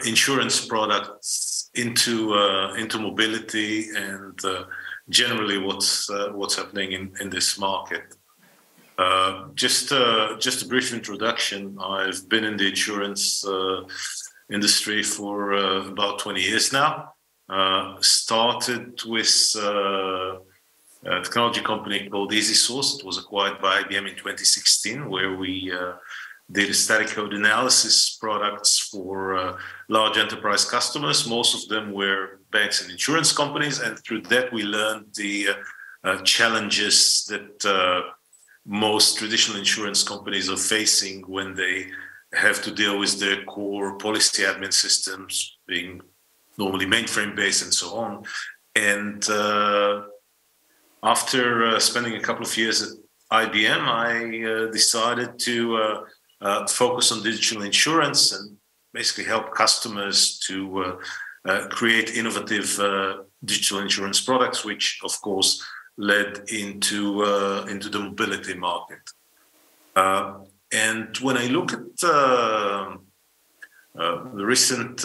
insurance products into into mobility and generally what's what's happening in, in this market. Uh, just uh, just a brief introduction. I've been in the insurance uh, industry for about 20 years now. started with a technology company called EZSource. It was acquired by IBM in 2016, where we uh, did static code analysis products for uh, large enterprise customers. Most of them were banks and insurance companies, and through that we learned the uh, uh, challenges that uh, most traditional insurance companies are facing when they have to deal with their core policy admin systems being normally mainframe based and so on. And uh, after uh, spending a couple of years at IBM, I uh, decided to uh, uh, focus on digital insurance and basically help customers to uh, create innovative digital insurance products, which of course led into into the mobility market. and when I look at the recent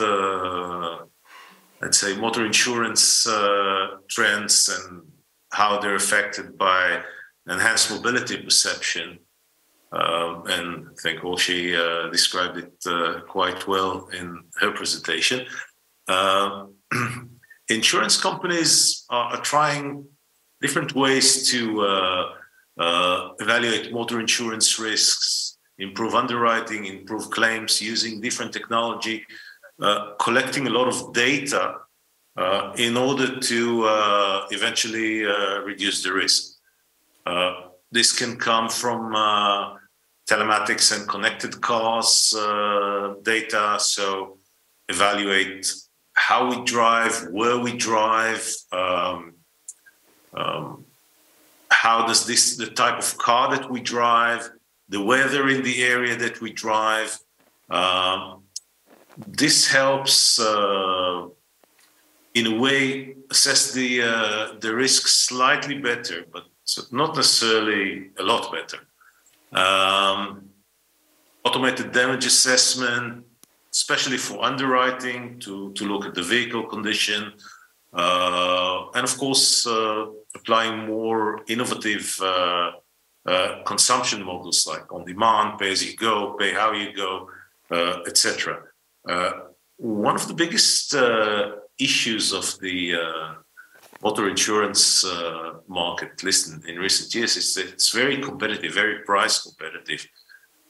let's say motor insurance uh, trends and how they're affected by enhanced mobility perception. Um, and I think Orsi uh, described it uh, quite well in her presentation. Um, <clears throat> insurance companies are, are, trying different ways to uh, uh, evaluate motor insurance risks, improve underwriting, improve claims using different technology uh, collecting a lot of data uh, in order to uh, eventually uh, reduce the risk. Uh, this can come from telematics and connected cars data, so evaluate how we drive, where we drive, um, um, how does this, the type of car that we drive, the weather in the area that we drive, um, this helps, uh, in a way, assess the uh, the risk slightly better, but not necessarily a lot better. Um, automated damage assessment, especially for underwriting, to to look at the vehicle condition, uh, and of course, uh, applying more innovative. Uh, uh, consumption models like on demand, pay as you go, pay how you go, etc. Uh, one of the biggest issues of the uh, motor insurance uh, market, listen, in recent years it's very competitive, very price competitive,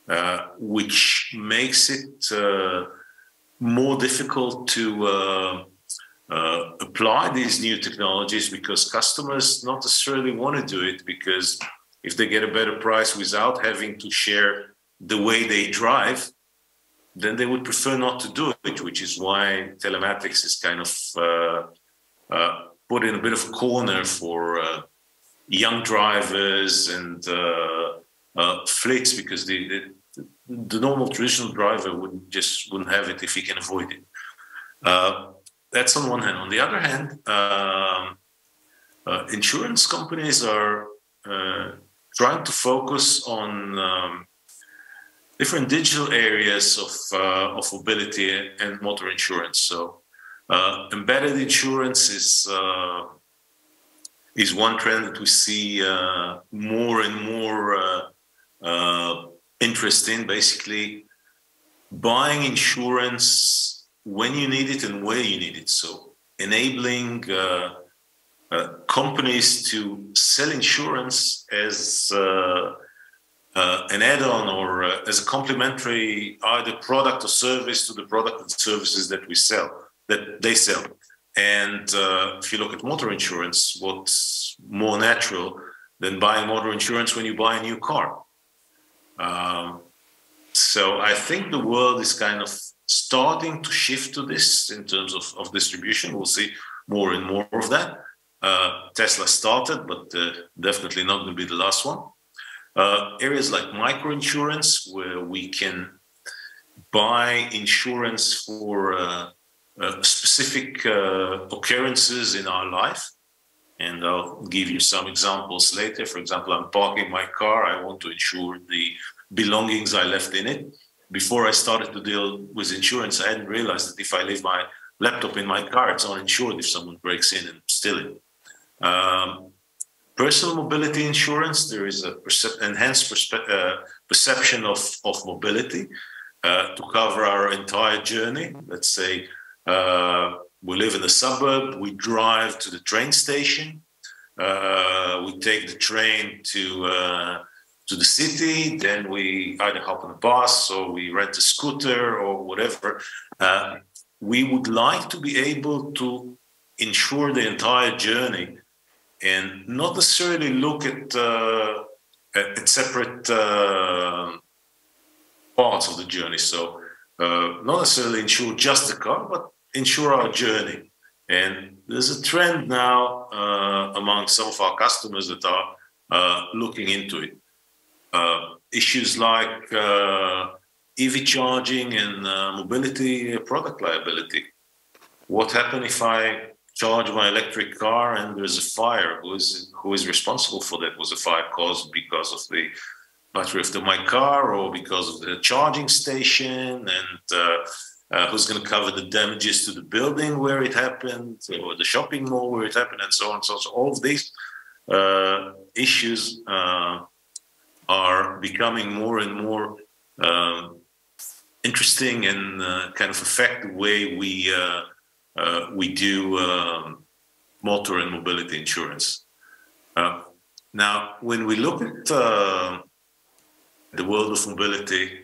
uh, which makes it uh, more difficult to apply these new technologies because customers not necessarily want to do it because if they get a better price without having to share the way they drive, then they would prefer not to do it, which is why telematics is kind of uh, uh, put in a bit of a corner for uh, young drivers and uh, uh, fleets because the, the, the normal traditional driver would just wouldn't have it if he can avoid it. Uh, that's on one hand. On the other hand, um, insurance companies are trying to focus on um, different digital areas of, uh, of mobility and motor insurance. So uh, embedded insurance is uh, is one trend that we see uh, more and more uh, uh, interest in. Basically, buying insurance when you need it and where you need it. So enabling companies to sell insurance as uh, an add-on or uh, as a complementary either product or service to the product and services that we sell that they sell. And uh, if you look at motor insurance what's more natural than buying motor insurance when you buy a new car? Um, so i think the world is kind of starting to shift to this in terms of, of distribution. We'll see more and more of that. Uh, tesla started but uh, definitely not going to be the last one uh, areas like microinsurance, where we can buy insurance for uh, uh, specific uh, occurrences in our life. And I'll give you some examples later. For example, I'm parking my car. I want to insure the belongings I left in it. Before I started to deal with insurance, I hadn't realized that if I leave my laptop in my car, it's uninsured if someone breaks in and steals it. Um, personal mobility insurance, there is a percep- enhanced perspe- uh, perception of, of mobility uh, to cover our entire journey. Let's say uh, we live in a suburb, we drive to the train station, uh, we take the train to uh, to the city, then we either hop on a bus or we rent a scooter or whatever. Uh, we would like to be able to insure the entire journey and not necessarily look at, uh, at, at, separate uh, parts of the journey. So uh, not necessarily insure just the car, but insure our journey. And there's a trend now uh, among some of our customers that are uh, looking into it. Uh, issues like EV charging and mobility product liability. What happens if I charge my electric car and there's a fire. Who is who is responsible for that? Was a fire caused because of the battery of the, my car or because of the charging station? And uh, uh, who's going to cover the damages to the building where it happened or the shopping mall where it happened and so on and so, on. so all of these uh, issues uh, are becoming more and more um, interesting and uh, kind of affect the way we uh, uh, we do um, motor and mobility insurance. Uh, now, when we look at uh, the world of mobility,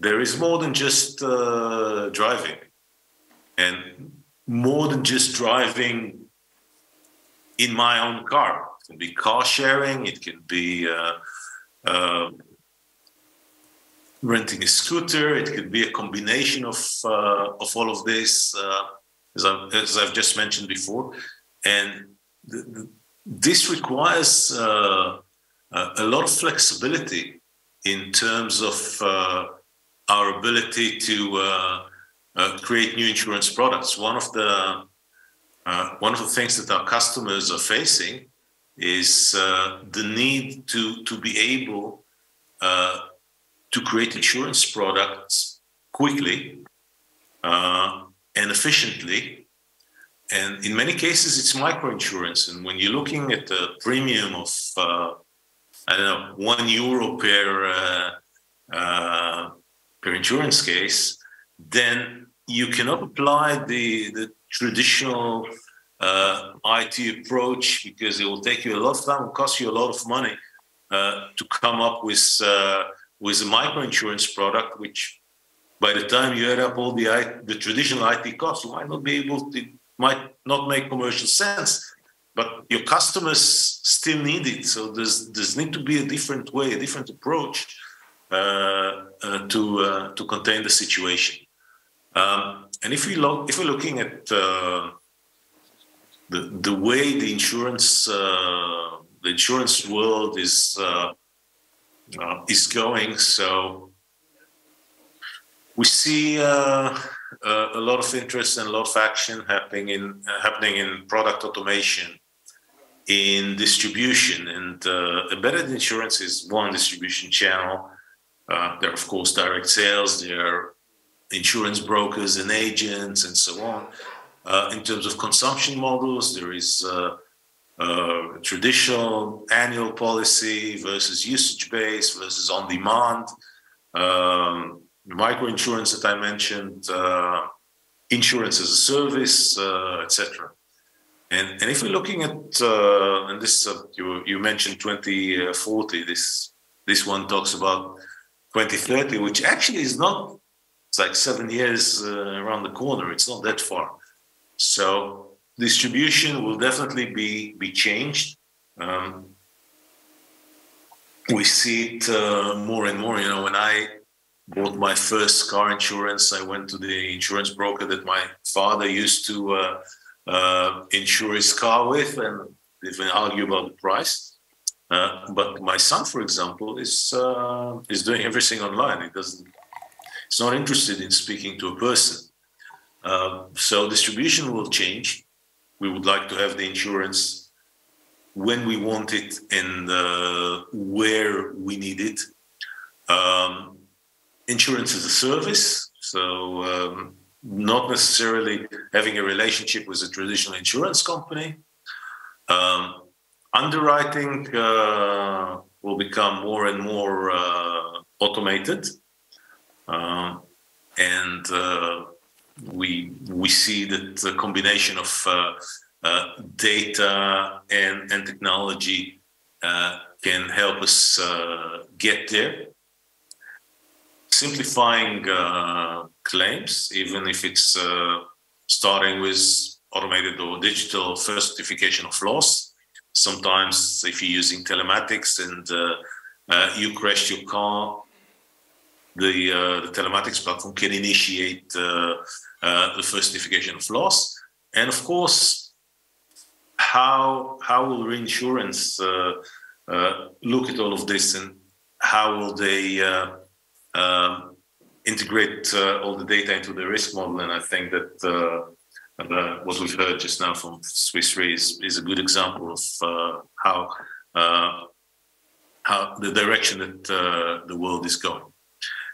there is more than just uh, driving, and more than just driving in my own car. It can be car sharing. It can be uh, uh, renting a scooter. It could be a combination of of all of this as, I, as I've just mentioned before. And this requires uh, a lot of flexibility in terms of uh, our ability to uh, uh create new insurance products. One of the uh, one of the things that our customers are facing is uh, the need to to be able to create insurance products quickly and efficiently. And in many cases, it's microinsurance. And when you're looking at the premium of, uh, I don't know, one euro per uh, uh, per insurance case, then you cannot apply the the traditional uh, IT approach because it will take you a lot of time, will cost you a lot of money uh, to come up with uh, with a microinsurance product, which by the time you add up all the the traditional IT costs, you might not be able to, might not make commercial sense. But your customers still need it, so there's there's need to be a different way, a different approach uh, uh, to uh, to contain the situation. Um, and if we look, if we're looking at uh, the the way the insurance uh, the insurance world is uh, is going, so we see uh, uh, a lot of interest and a lot of action happening in uh, happening in product automation, in distribution, and uh, embedded insurance is one distribution channel. Uh, there are of course direct sales. There are insurance brokers and agents, and so on. Uh, in terms of consumption models, there is traditional annual policy versus usage based versus on demand. Um, microinsurance that I mentioned, uh, insurance as a service, uh, etc. And, and if we're looking at, uh, and this uh, you, you mentioned 2040, this this one talks about 2030, which actually is not, it's like seven years uh, around the corner. It's not that far. So distribution will definitely be, be changed. Um, we see it uh, more and more. You know, when I bought my first car insurance. I went to the insurance broker that my father used to uh, uh, insure his car with, and even argue about the price. Uh, but my son, for example, is uh, is doing everything online. He doesn't. He's not interested in speaking to a person. Uh, so distribution will change. We would like to have the insurance when we want it and uh, where we need it. Um, insurance as a service. So, um, not necessarily having a relationship with a traditional insurance company. Um, underwriting uh, will become more and more uh, automated. Uh, and uh, we, we see that the combination of uh, uh, data and, and technology can help us get there simplifying uh, claims, even if it's uh, starting with automated or digital first certification of loss, sometimes if you're using telematics and uh, you crash your car, the, uh, the telematics platform can initiate uh, uh, the first notification of loss. And of course, how, how will reinsurance look at all of this and how will they um, integrate all the data into the risk model? And I think that uh, what we've heard just now from Swiss Re is, is a good example of uh, how uh, how the direction that uh, the world is going.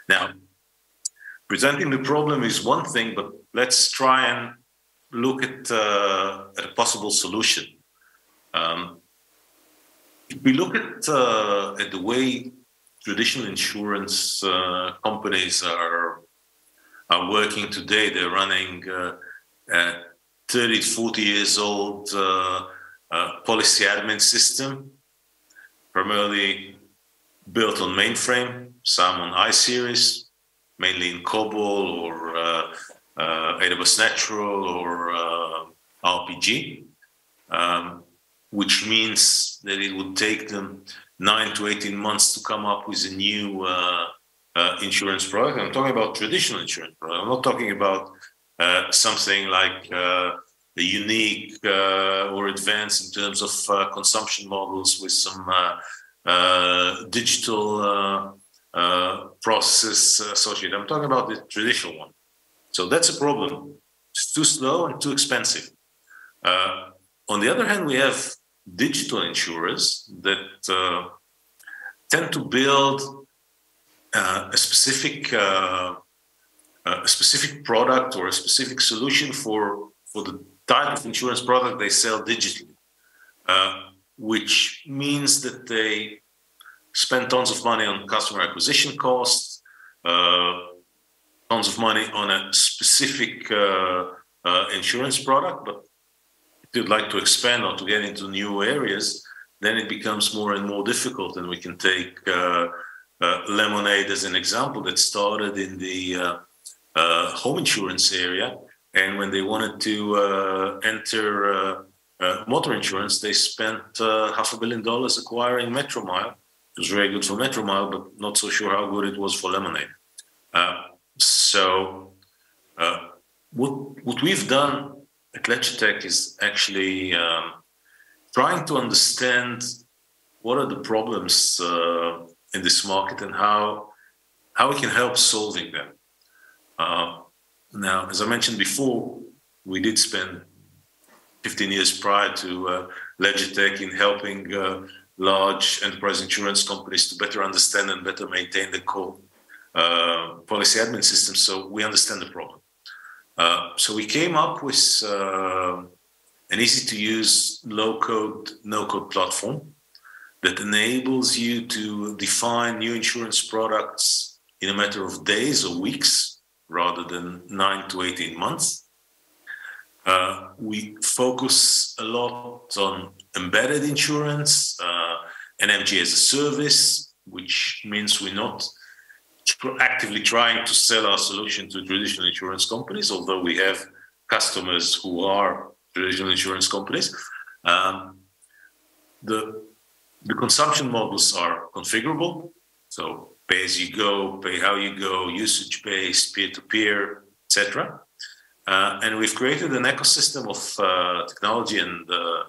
Now, presenting the problem is one thing, but let's try and look at, uh, at a possible solution. Um, if we look at uh, at the way traditional insurance companies are are working today, they're running uh, 30 40 years old uh, uh, policy admin system, primarily built on mainframe, some on iSeries, mainly in COBOL or uh, uh, AWS Natural or uh, RPG, um, which means that it would take them nine to 18 months to come up with a new insurance product. I'm talking about traditional insurance product. I'm not talking about uh, something like uh, unique uh, or advanced in terms of consumption models with some digital processes associated. I'm talking about the traditional one. So that's a problem. It's too slow and too expensive. Uh, on the other hand, we have digital insurers that uh, tend to build uh, a specific a specific product or a specific solution for, for the type of insurance product they sell digitally, uh, which means that they spend tons of money on customer acquisition costs, uh, tons of money on a specific uh, uh insurance product. But you'd like to expand or to get into new areas, then it becomes more and more difficult. And we can take uh, uh, Lemonade as an example that started in the uh, home insurance area. And when they wanted to uh, enter uh, motor insurance, they spent half a billion dollars acquiring Metromile. It was very good for Metromile, but not so sure how good it was for Lemonade. so what, what we've done at LedgerTech is actually um, trying to understand what are the problems uh, in this market and how how we can help solving them. Uh, now, as I mentioned before, we did spend 15 years prior to uh, LedgerTech in helping uh, large enterprise insurance companies to better understand and better maintain the core uh, policy admin system so we understand the problem. Uh, so we came up with uh, an easy to use low code, no code platform that enables you to define new insurance products in a matter of days or weeks rather than nine to 18 months. Uh, we focus a lot on embedded insurance uh, and MG as a service, which means we're not actively trying to sell our solution to traditional insurance companies, although we have customers who are traditional insurance companies. Um, the, the consumption models are configurable. So pay as you go, pay how you go, usage based, peer to peer, etc. Uh, and we've created an ecosystem of uh, technology and uh,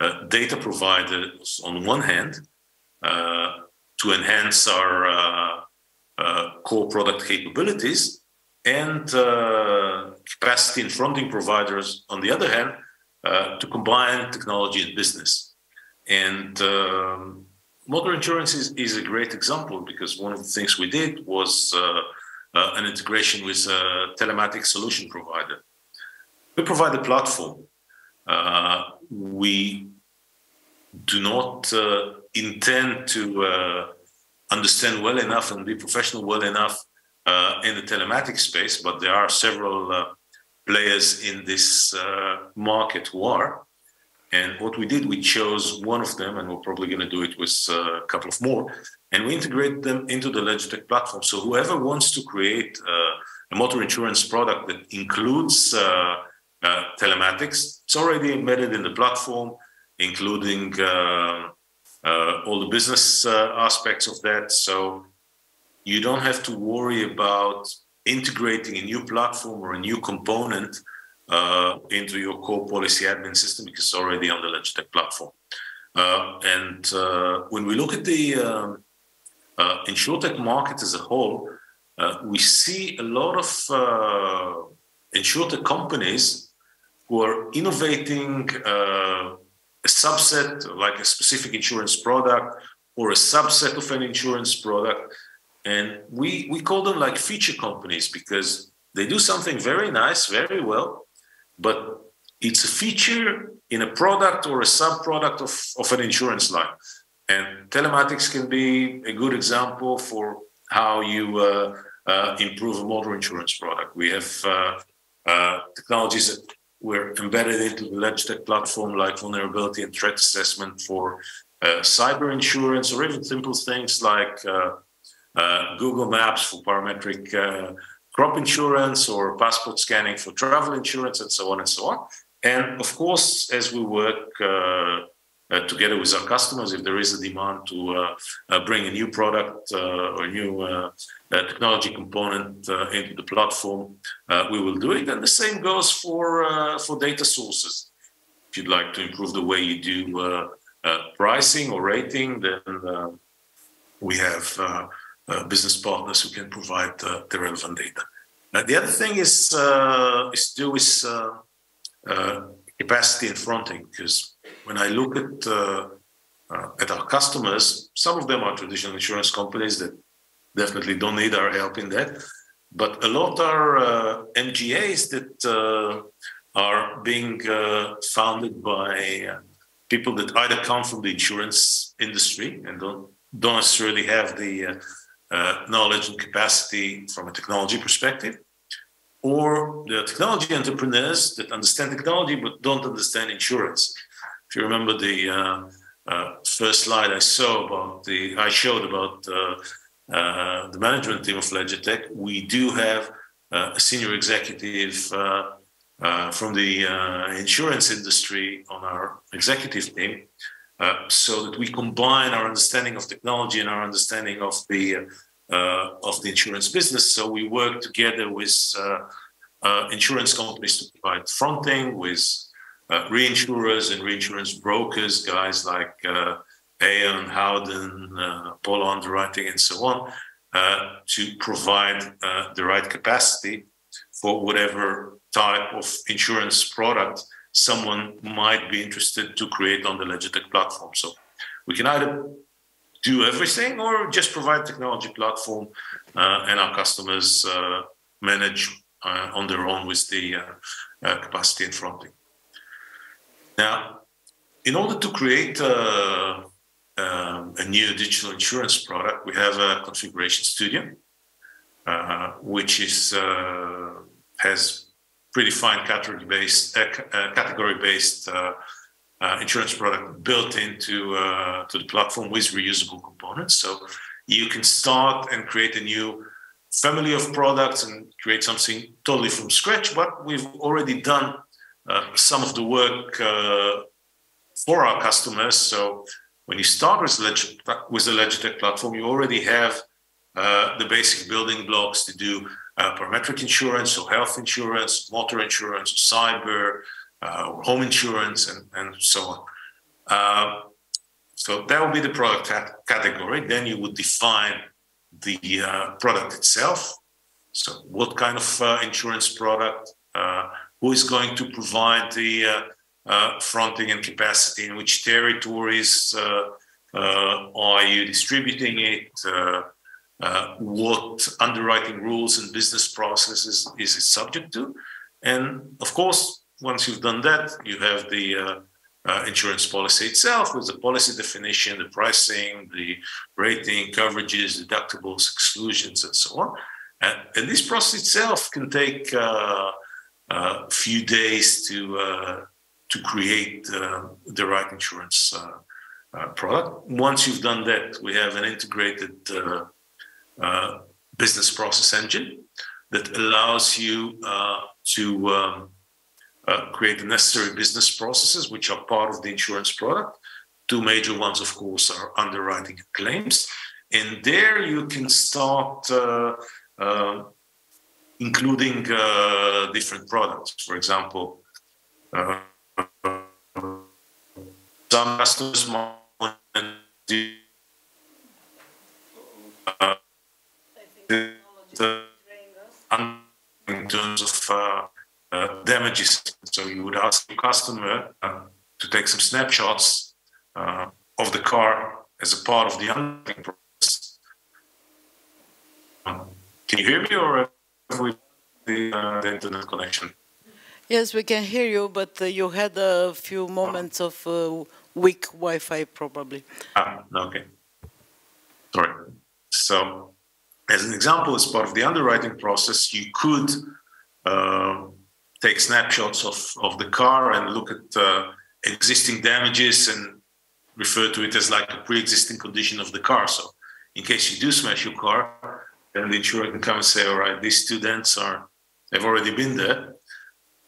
uh data providers on one hand uh, to enhance our uh, core product capabilities and capacity and fronting providers on the other hand to combine technology and business. And um, motor insurance is, is a great example because one of the things we did was uh, uh, an integration with a telematic solution provider. We provide a platform. Uh, we do not uh, intend to uh, understand well enough and be professional well enough uh, in the telematic space, but there are several players in this market who are. And what we did, we chose one of them, and we're probably going to do it with uh, a couple of more, and we integrate them into the LedgerTech platform. So whoever wants to create uh, a motor insurance product that includes uh, uh, telematics, it's already embedded in the platform. including all the business aspects of that. So you don't have to worry about integrating a new platform or a new component uh, into your core policy admin system because it's already on the LedgerTech platform. Uh, and uh, when we look at the um, uh, insurtech market as a whole, uh, we see a lot of uh, insurtech companies who are innovating uh, a subset, like a specific insurance product or a subset of an insurance product. And we, we call them like feature companies because they do something very nice, very well, but it's a feature in a product or a sub-product of, of an insurance line. And telematics can be a good example for how you uh, uh, improve a motor insurance product. We have uh, uh technologies that were embedded into the LedgerTech platform, like vulnerability and threat assessment for uh, cyber insurance, or even simple things like uh, Google Maps for parametric crop insurance or passport scanning for travel insurance, and so on and so on. And of course, as we work uh, uh, Uh, together with our customers, if there is a demand to uh, uh bring a new product uh, or a new uh, uh, technology component uh, into the platform, we will do it. And the same goes for for data sources. If you'd like to improve the way you do pricing or rating, then we have business partners who can provide the relevant data. the other thing is is to do with uh, capacity and fronting because when I look at uh, uh, at our customers, some of them are traditional insurance companies that definitely don't need our help in that, but a lot are uh, MGAs that uh, are being uh, founded by people that either come from the insurance industry and don't don't necessarily have the knowledge and capacity from a technology perspective, or the technology entrepreneurs that understand technology but don't understand insurance. If you remember the uh, uh, first slide I saw about the, I showed about uh, uh the management team of LedgerTech, we do have a senior executive from the insurance industry on our executive team, so that we combine our understanding of technology and our understanding of the uh, of the insurance business. So we work together with uh, uh, insurance companies to provide fronting, with reinsurers and reinsurance brokers, guys like Aon, Howden, Apollo Underwriting, and so on, to provide the right capacity for whatever type of insurance product someone might be interested to create on the LedgerTech platform. So we can either do everything or just provide technology platform uh, and our customers uh, manage uh, on their own with the uh, uh, capacity and fronting. Now, in order to create uh, um, a new digital insurance product, we have a configuration studio, which is has predefined category-based category-based uh, insurance product built into uh, to the platform with reusable components. So you can start and create a new family of products and create something totally from scratch. But we've already done uh, some of the work uh, for our customers. So when you start with, Legit- with the LedgerTech platform, you already have uh, the basic building blocks to do uh, parametric insurance, so health insurance, motor insurance, cyber, uh, home insurance, and, and so on. Uh, so that would be the product category. Then you would define the uh, product itself. So what kind of uh, insurance product? Uh, who is going to provide the uh, fronting and capacity? In which territories are you distributing it? what underwriting rules and business processes is it subject to? And of course, once you've done that, you have the uh, uh, insurance policy itself with the policy definition, the pricing, the rating, coverages, deductibles, exclusions, and so on. And, and this process itself can take uh, uh few days to uh, to create uh, the right insurance product. Once you've done that, we have an integrated business process engine that allows you to um, uh, create the necessary business processes, which are part of the insurance product. Two major ones, of course, are underwriting claims. And there you can start uh, uh, including uh, different products. For example, uh, some customers uh, in terms of uh, uh, damages. So you would ask the customer uh, to take some snapshots of the car as a part of the underwriting process. can you hear me or we the, internet connection? Yes, we can hear you, but uh, you had a few moments of uh, weak Wi-Fi, probably. Ah, okay. Sorry. So, as an example, as part of the underwriting process, you could uh, take snapshots of, of the car and look at uh, existing damages and refer to it as like a pre-existing condition of the car. So, in case you do smash your car, then the insurer can come and say, "All right, these students are they've already been there."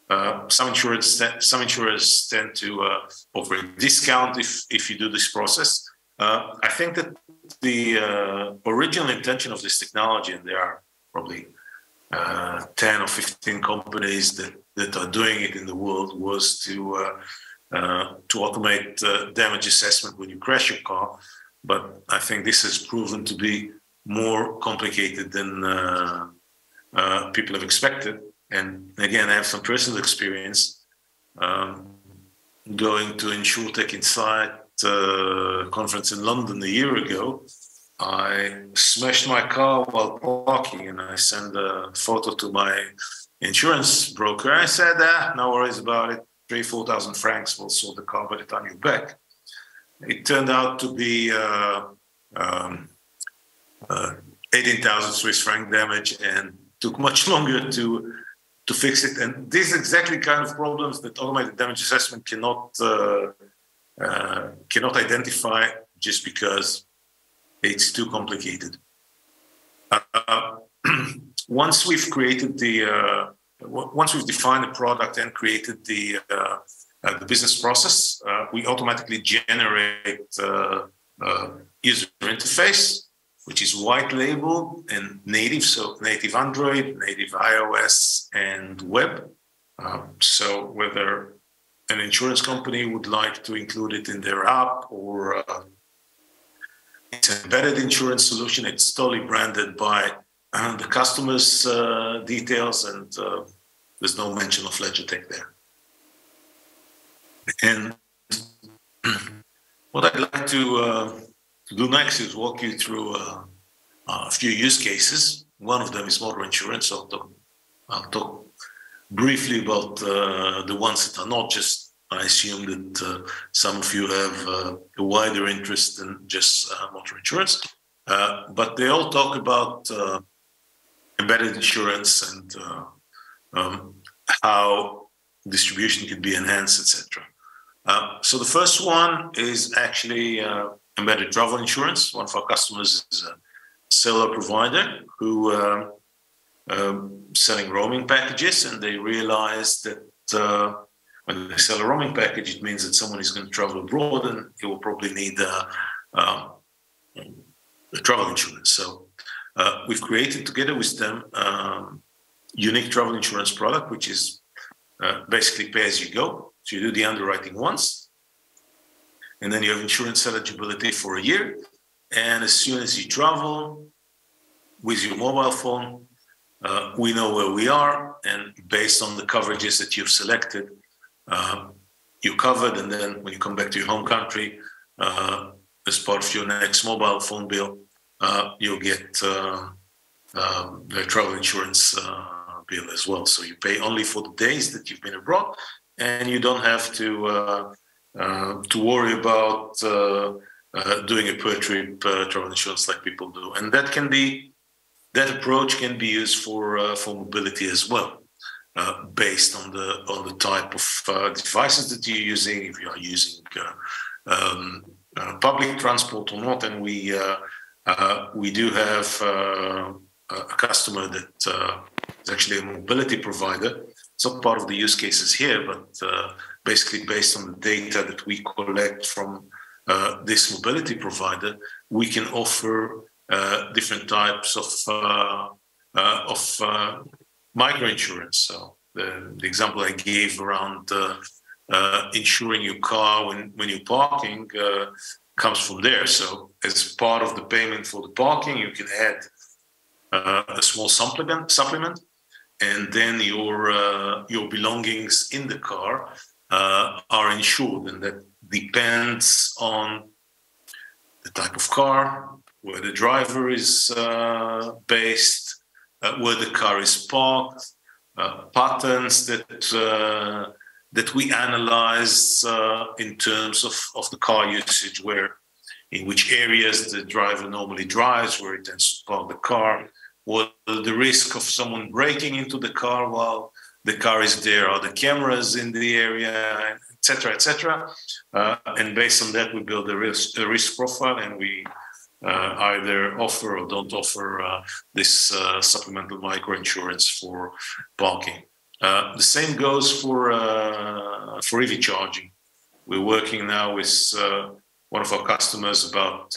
Uh, some insurers some insurers tend to uh, offer a discount if if you do this process. Uh, I think that the uh, original intention of this technology, and there are probably uh, 10 or 15 companies that, that are doing it in the world, was to uh, to automate damage assessment when you crash your car. But I think this has proven to be more complicated than people have expected and again, I have some personal experience um, going to InsurTech Insight uh, conference in London a year ago. I smashed my car while parking, and I sent a photo to my insurance broker. I said, ah, no worries about it. Three, four thousand francs will sort the car by the time you're back. It turned out to be uh, um, uh, 18,000 Swiss franc damage and took much <laughs> longer to to fix it. And these exactly kind of problems that automated damage assessment cannot uh, uh, cannot identify just because it's too complicated. Uh, <clears throat> once we've created the uh, once we've defined the product and created the uh, the business process, we automatically generate user interface which is white label and native, so native Android, native iOS, and web. Um, so whether an insurance company would like to include it in their app or uh, it's an embedded insurance solution, it's totally branded by uh, the customer's uh, details, and uh, there's no mention of LedgerTech there. And <clears throat> what I'd like to uh, next is walk you through uh, a few use cases. One of them is motor insurance. I'll talk, I'll talk briefly about uh, the ones that are not just. I assume that uh, some of you have uh, a wider interest than just uh, motor insurance, uh, but they all talk about embedded insurance and um, how distribution can be enhanced, etc. Uh, so the first one is actually uh, embedded travel insurance. One of our customers is a seller provider who uh, um, selling roaming packages, and they realized that uh, when they sell a roaming package, it means that someone is going to travel abroad, and he will probably need uh, um, a travel insurance. So uh, we've created together with them um, unique travel insurance product, which is uh, basically pay as you go. So you do the underwriting once, and then you have insurance eligibility for a year. And as soon as you travel with your mobile phone, uh, we know where we are, and based on the coverages that you've selected, uh, you're covered. And then when you come back to your home country, uh, as part of your next mobile phone bill, uh, you'll get uh, um, the travel insurance uh, bill as well. So you pay only for the days that you've been abroad, and you don't have to to worry about uh, uh, doing a per trip travel insurance like people do. And that can be that approach can be used for for mobility as well. Uh, based on the on the type of uh, devices that you're using, if you are using uh, um, public transport or not, and we we do have a customer that is actually a mobility provider it's not part of the use cases here, but uh, basically based on the data that we collect from uh, this mobility provider, we can offer uh, different types of uh, uh, of uh, micro insurance. So the, the, example I gave around insuring your car when when you're parking comes from there. So as part of the payment for the parking, you can add a small supplement supplement and then your uh, your belongings in the car uh, are insured, and that depends on the type of car, where the driver is uh, based, uh, where the car is parked, uh, patterns that uh, that we analyze in terms of, of the car usage, where in which areas the driver normally drives, where he tends to park the car, what the risk of someone breaking into the car while the car is there, are the cameras in the area, etc., etc. Uh, and based on that, we build a risk, a risk profile, and we uh, either offer or don't offer uh, this uh, supplemental microinsurance for parking. Uh, the same goes for uh, for EV charging. We're working now with one of our customers about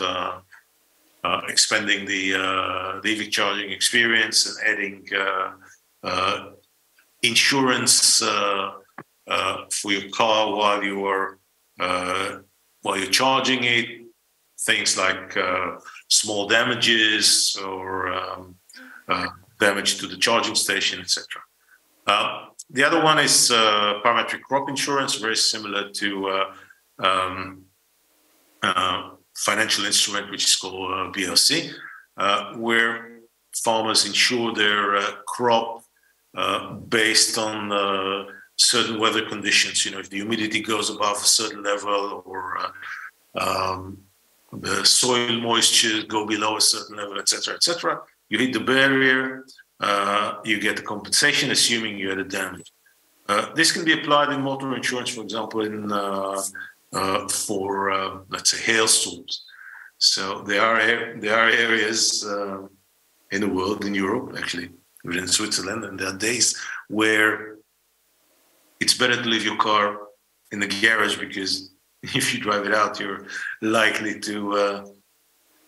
uh, expanding the uh, EV charging experience and adding uh, insurance for your car while you are while you're charging it. Things like small damages or um, damage to the charging station, etc. Uh, the other one is uh, parametric crop insurance, very similar to uh, um, financial instrument, which is called uh, BRC, uh, where farmers insure their uh, crop uh, based on uh, certain weather conditions. You know, if the humidity goes above a certain level or um, the soil moisture go below a certain level, etc., etc., you hit the barrier, you get the compensation, assuming you had a damage. this can be applied in motor insurance, for example, in uh, for uh, let's say hailstorms. So there are there are areas uh, in the world, in Europe, actually, even in Switzerland, and there are days where it's better to leave your car in the garage because <laughs> if you drive it out, you're likely to uh,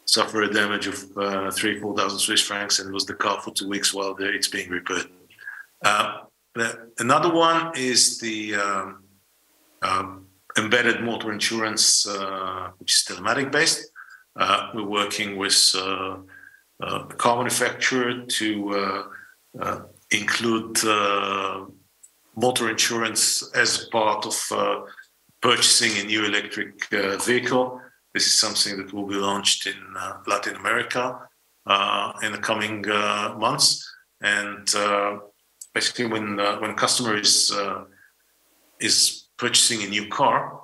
suffer a damage of uh, three, four thousand Swiss francs and lose the car for two weeks while it's being repaired. Uh, another one is the um, um, embedded motor insurance, uh, which is telematic based. Uh, we're working with uh, uh a car manufacturer to uh, uh, include uh, motor insurance as part of purchasing a new electric vehicle. This is something that will be launched in Latin America in the coming months. And basically, when when a customer is is purchasing a new car,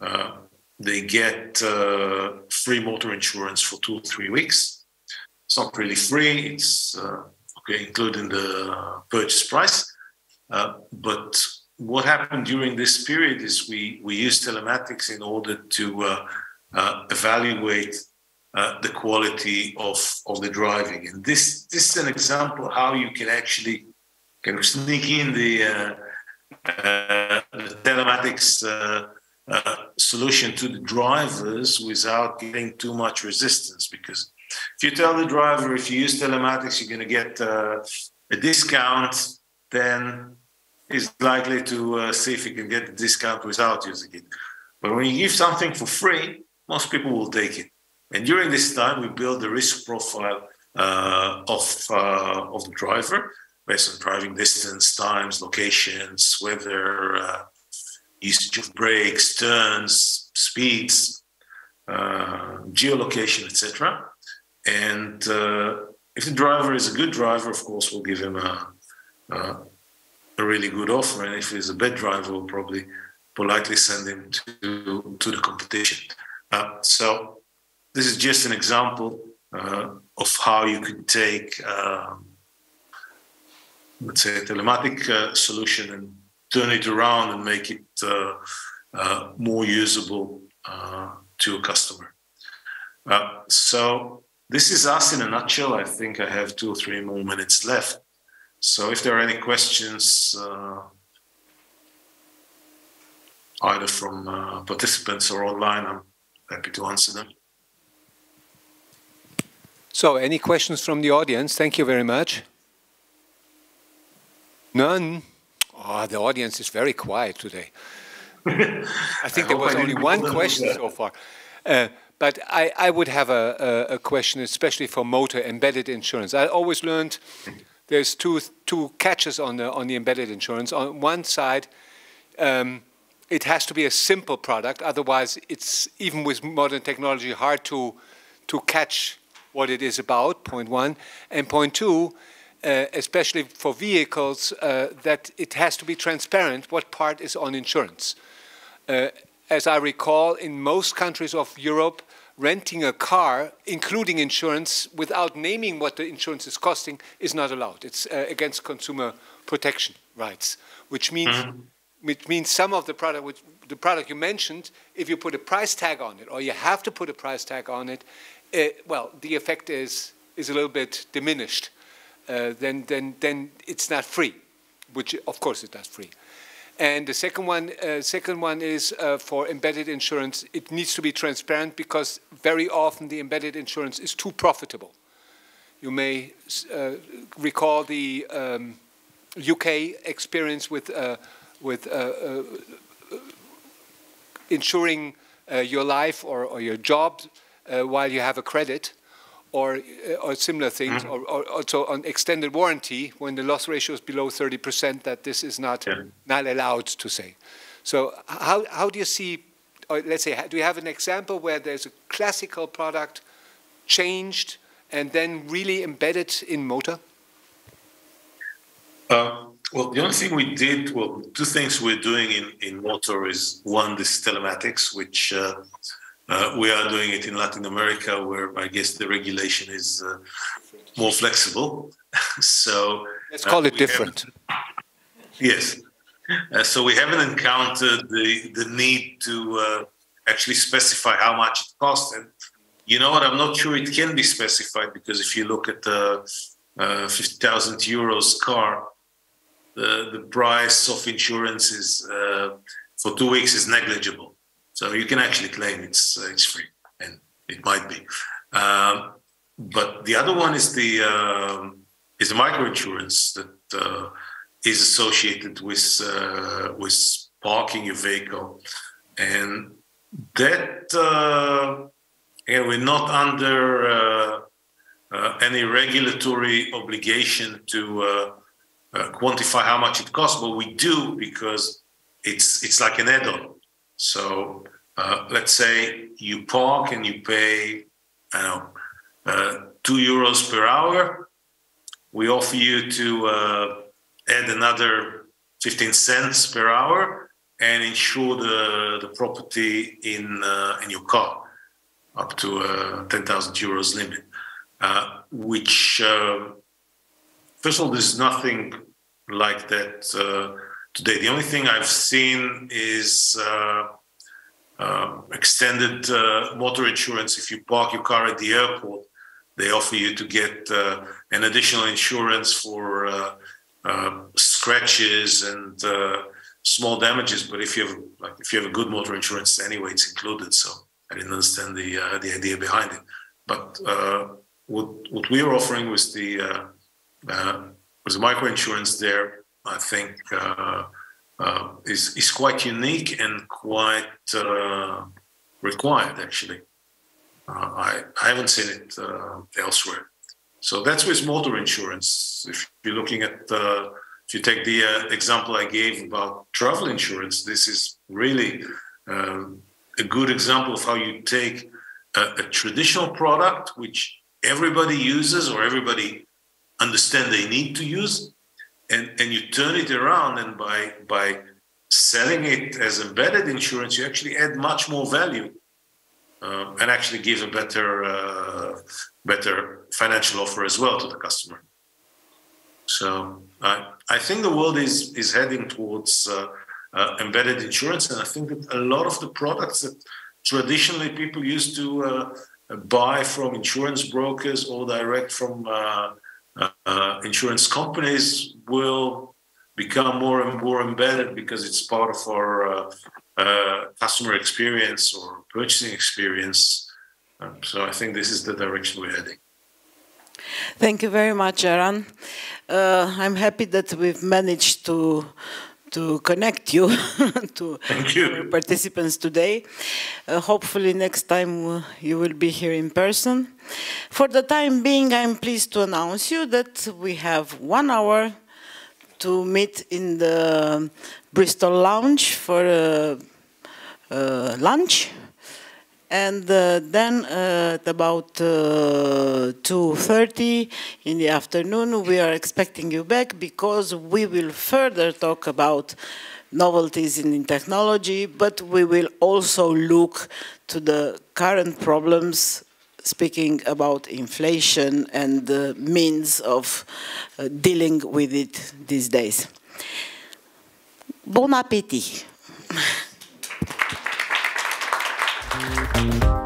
uh, they get uh, free motor insurance for two or three weeks. It's not really free, it's uh, okay, including the purchase price. Uh, but what happened during this period is we, we used telematics in order to uh, uh, evaluate the quality of, of the driving. And this, this is an example how you can actually kind of sneak in the uh, the telematics uh, uh, solution to the drivers without getting too much resistance. Because if you tell the driver if you use telematics, you're going to get a discount, then he's likely to see if he can get the discount without using it. But when you give something for free, most people will take it. And during this time, we build the risk profile uh, of, uh, of the driver based on driving distance, times, locations, weather, uh, usage of brakes, turns, speeds, uh, geolocation, etc. And uh, if the driver is a good driver, of course, we'll give him a, a, a really good offer. And if he's a bad driver, we'll probably politely send him to, to the competition. Uh, so this is just an example uh, of how you could take um, let's say, a telematic uh, solution and turn it around and make it uh, uh, more usable uh, to a customer. Uh, so this is us in a nutshell. I think I have two or three more minutes left. So if there are any questions, uh, either from participants or online, I'm happy to answer them. So, any questions from the audience? Thank you very much. None? Oh, the audience is very quiet today. <laughs> I think I there was only one question so far. Uh, but I, I, would have a, a, a, question, especially for motor embedded insurance. I always learned there's two, two catches on the, on the embedded insurance. On one side, um, it has to be a simple product, otherwise it's, even with modern technology, hard to, to catch what it is about, point one. And point two, uh, especially for vehicles, uh, that it has to be transparent what part is on insurance. Uh, as I recall, in most countries of Europe, renting a car, including insurance, without naming what the insurance is costing, is not allowed. It's uh, against consumer protection rights, which means, mm -hmm. which means some of the product, which, the product you mentioned, if you put a price tag on it, or you have to put a price tag on it, uh, well, the effect is, is a little bit diminished. Uh, then, then, then it's not free, which of course it's not free. And the second one, uh, second one is uh, for embedded insurance. It needs to be transparent because very often the embedded insurance is too profitable. You may uh, recall the um, UK experience with uh, with insuring your life or, or your job uh, while you have a credit or, uh, or similar things, mm -hmm. or, or, also on extended warranty when the loss ratio is below 30%, that this is not, yeah. not allowed to say. So how, how do you see, or let's say, do you have an example where there's a classical product changed and then really embedded in motor? Uh, well, the only thing we did, well, two things we're doing in, in motor is one, this telematics, which uh, uh, we are doing it in Latin America, where I guess the regulation is uh, more flexible. <laughs> so let's call uh, it different. Yes. Uh, so we haven't encountered the the need to uh, actually specify how much it costs. And you know what? I'm not sure it can be specified because if you look at the uh, 50,000 euros car, the the price of insurance is for two weeks is negligible. So you can actually claim it's uh, it's free, and it might be. Um, but the other one is the um, is the microinsurance that uh, is associated with uh, with parking your vehicle, and that uh, again we're not under uh, uh, any regulatory obligation to quantify how much it costs, but we do because it's it's like an add-on so uh, let's say you park and you pay, I know, uh, two euros per hour. We offer you to uh, add another 15 cents per hour and insure the, the property in, uh, in your car up to uh, 10,000 euros limit, uh, which, first of all, there's nothing like that today. The only thing I've seen is uh, uh, extended uh, motor insurance. If you park your car at the airport, they offer you to get uh, an additional insurance for uh, uh, scratches and small damages. But if you have like if you have a good motor insurance, anyway, it's included. So I didn't understand the the idea behind it. But what what we are offering was the was micro insurance there I think uh, uh, is is quite unique and quite uh, required. Actually, uh, I I haven't seen it uh, elsewhere. So that's with motor insurance. If you're looking at uh, if you take the example I gave about travel insurance, this is really um, a good example of how you take a, a traditional product which everybody uses or everybody understand they need to use and and you turn it around and by by selling it as embedded insurance you actually add much more value uh, and actually give a better uh, better financial offer as well to the customer. So uh, I think the world is is heading towards uh, uh, embedded insurance and I think that a lot of the products that traditionally people used to buy from insurance brokers or direct from uh, insurance companies will become more and more embedded because it's part of our uh, uh, customer experience or purchasing experience. Um, so I think this is the direction we're heading. Thank you very much, Eran. Uh, I'm happy that we've managed to to connect you <laughs> to you. participants today. Uh, hopefully next time uh, you will be here in person. For the time being, I'm pleased to announce you that we have one hour to meet in the Bristol Lounge for uh, uh lunch and uh, then uh, at about uh, 2.30 in the afternoon we are expecting you back because we will further talk about novelties in technology but we will also look to the current problems speaking about inflation and the means of uh, dealing with it these days. Bon appétit. <laughs> you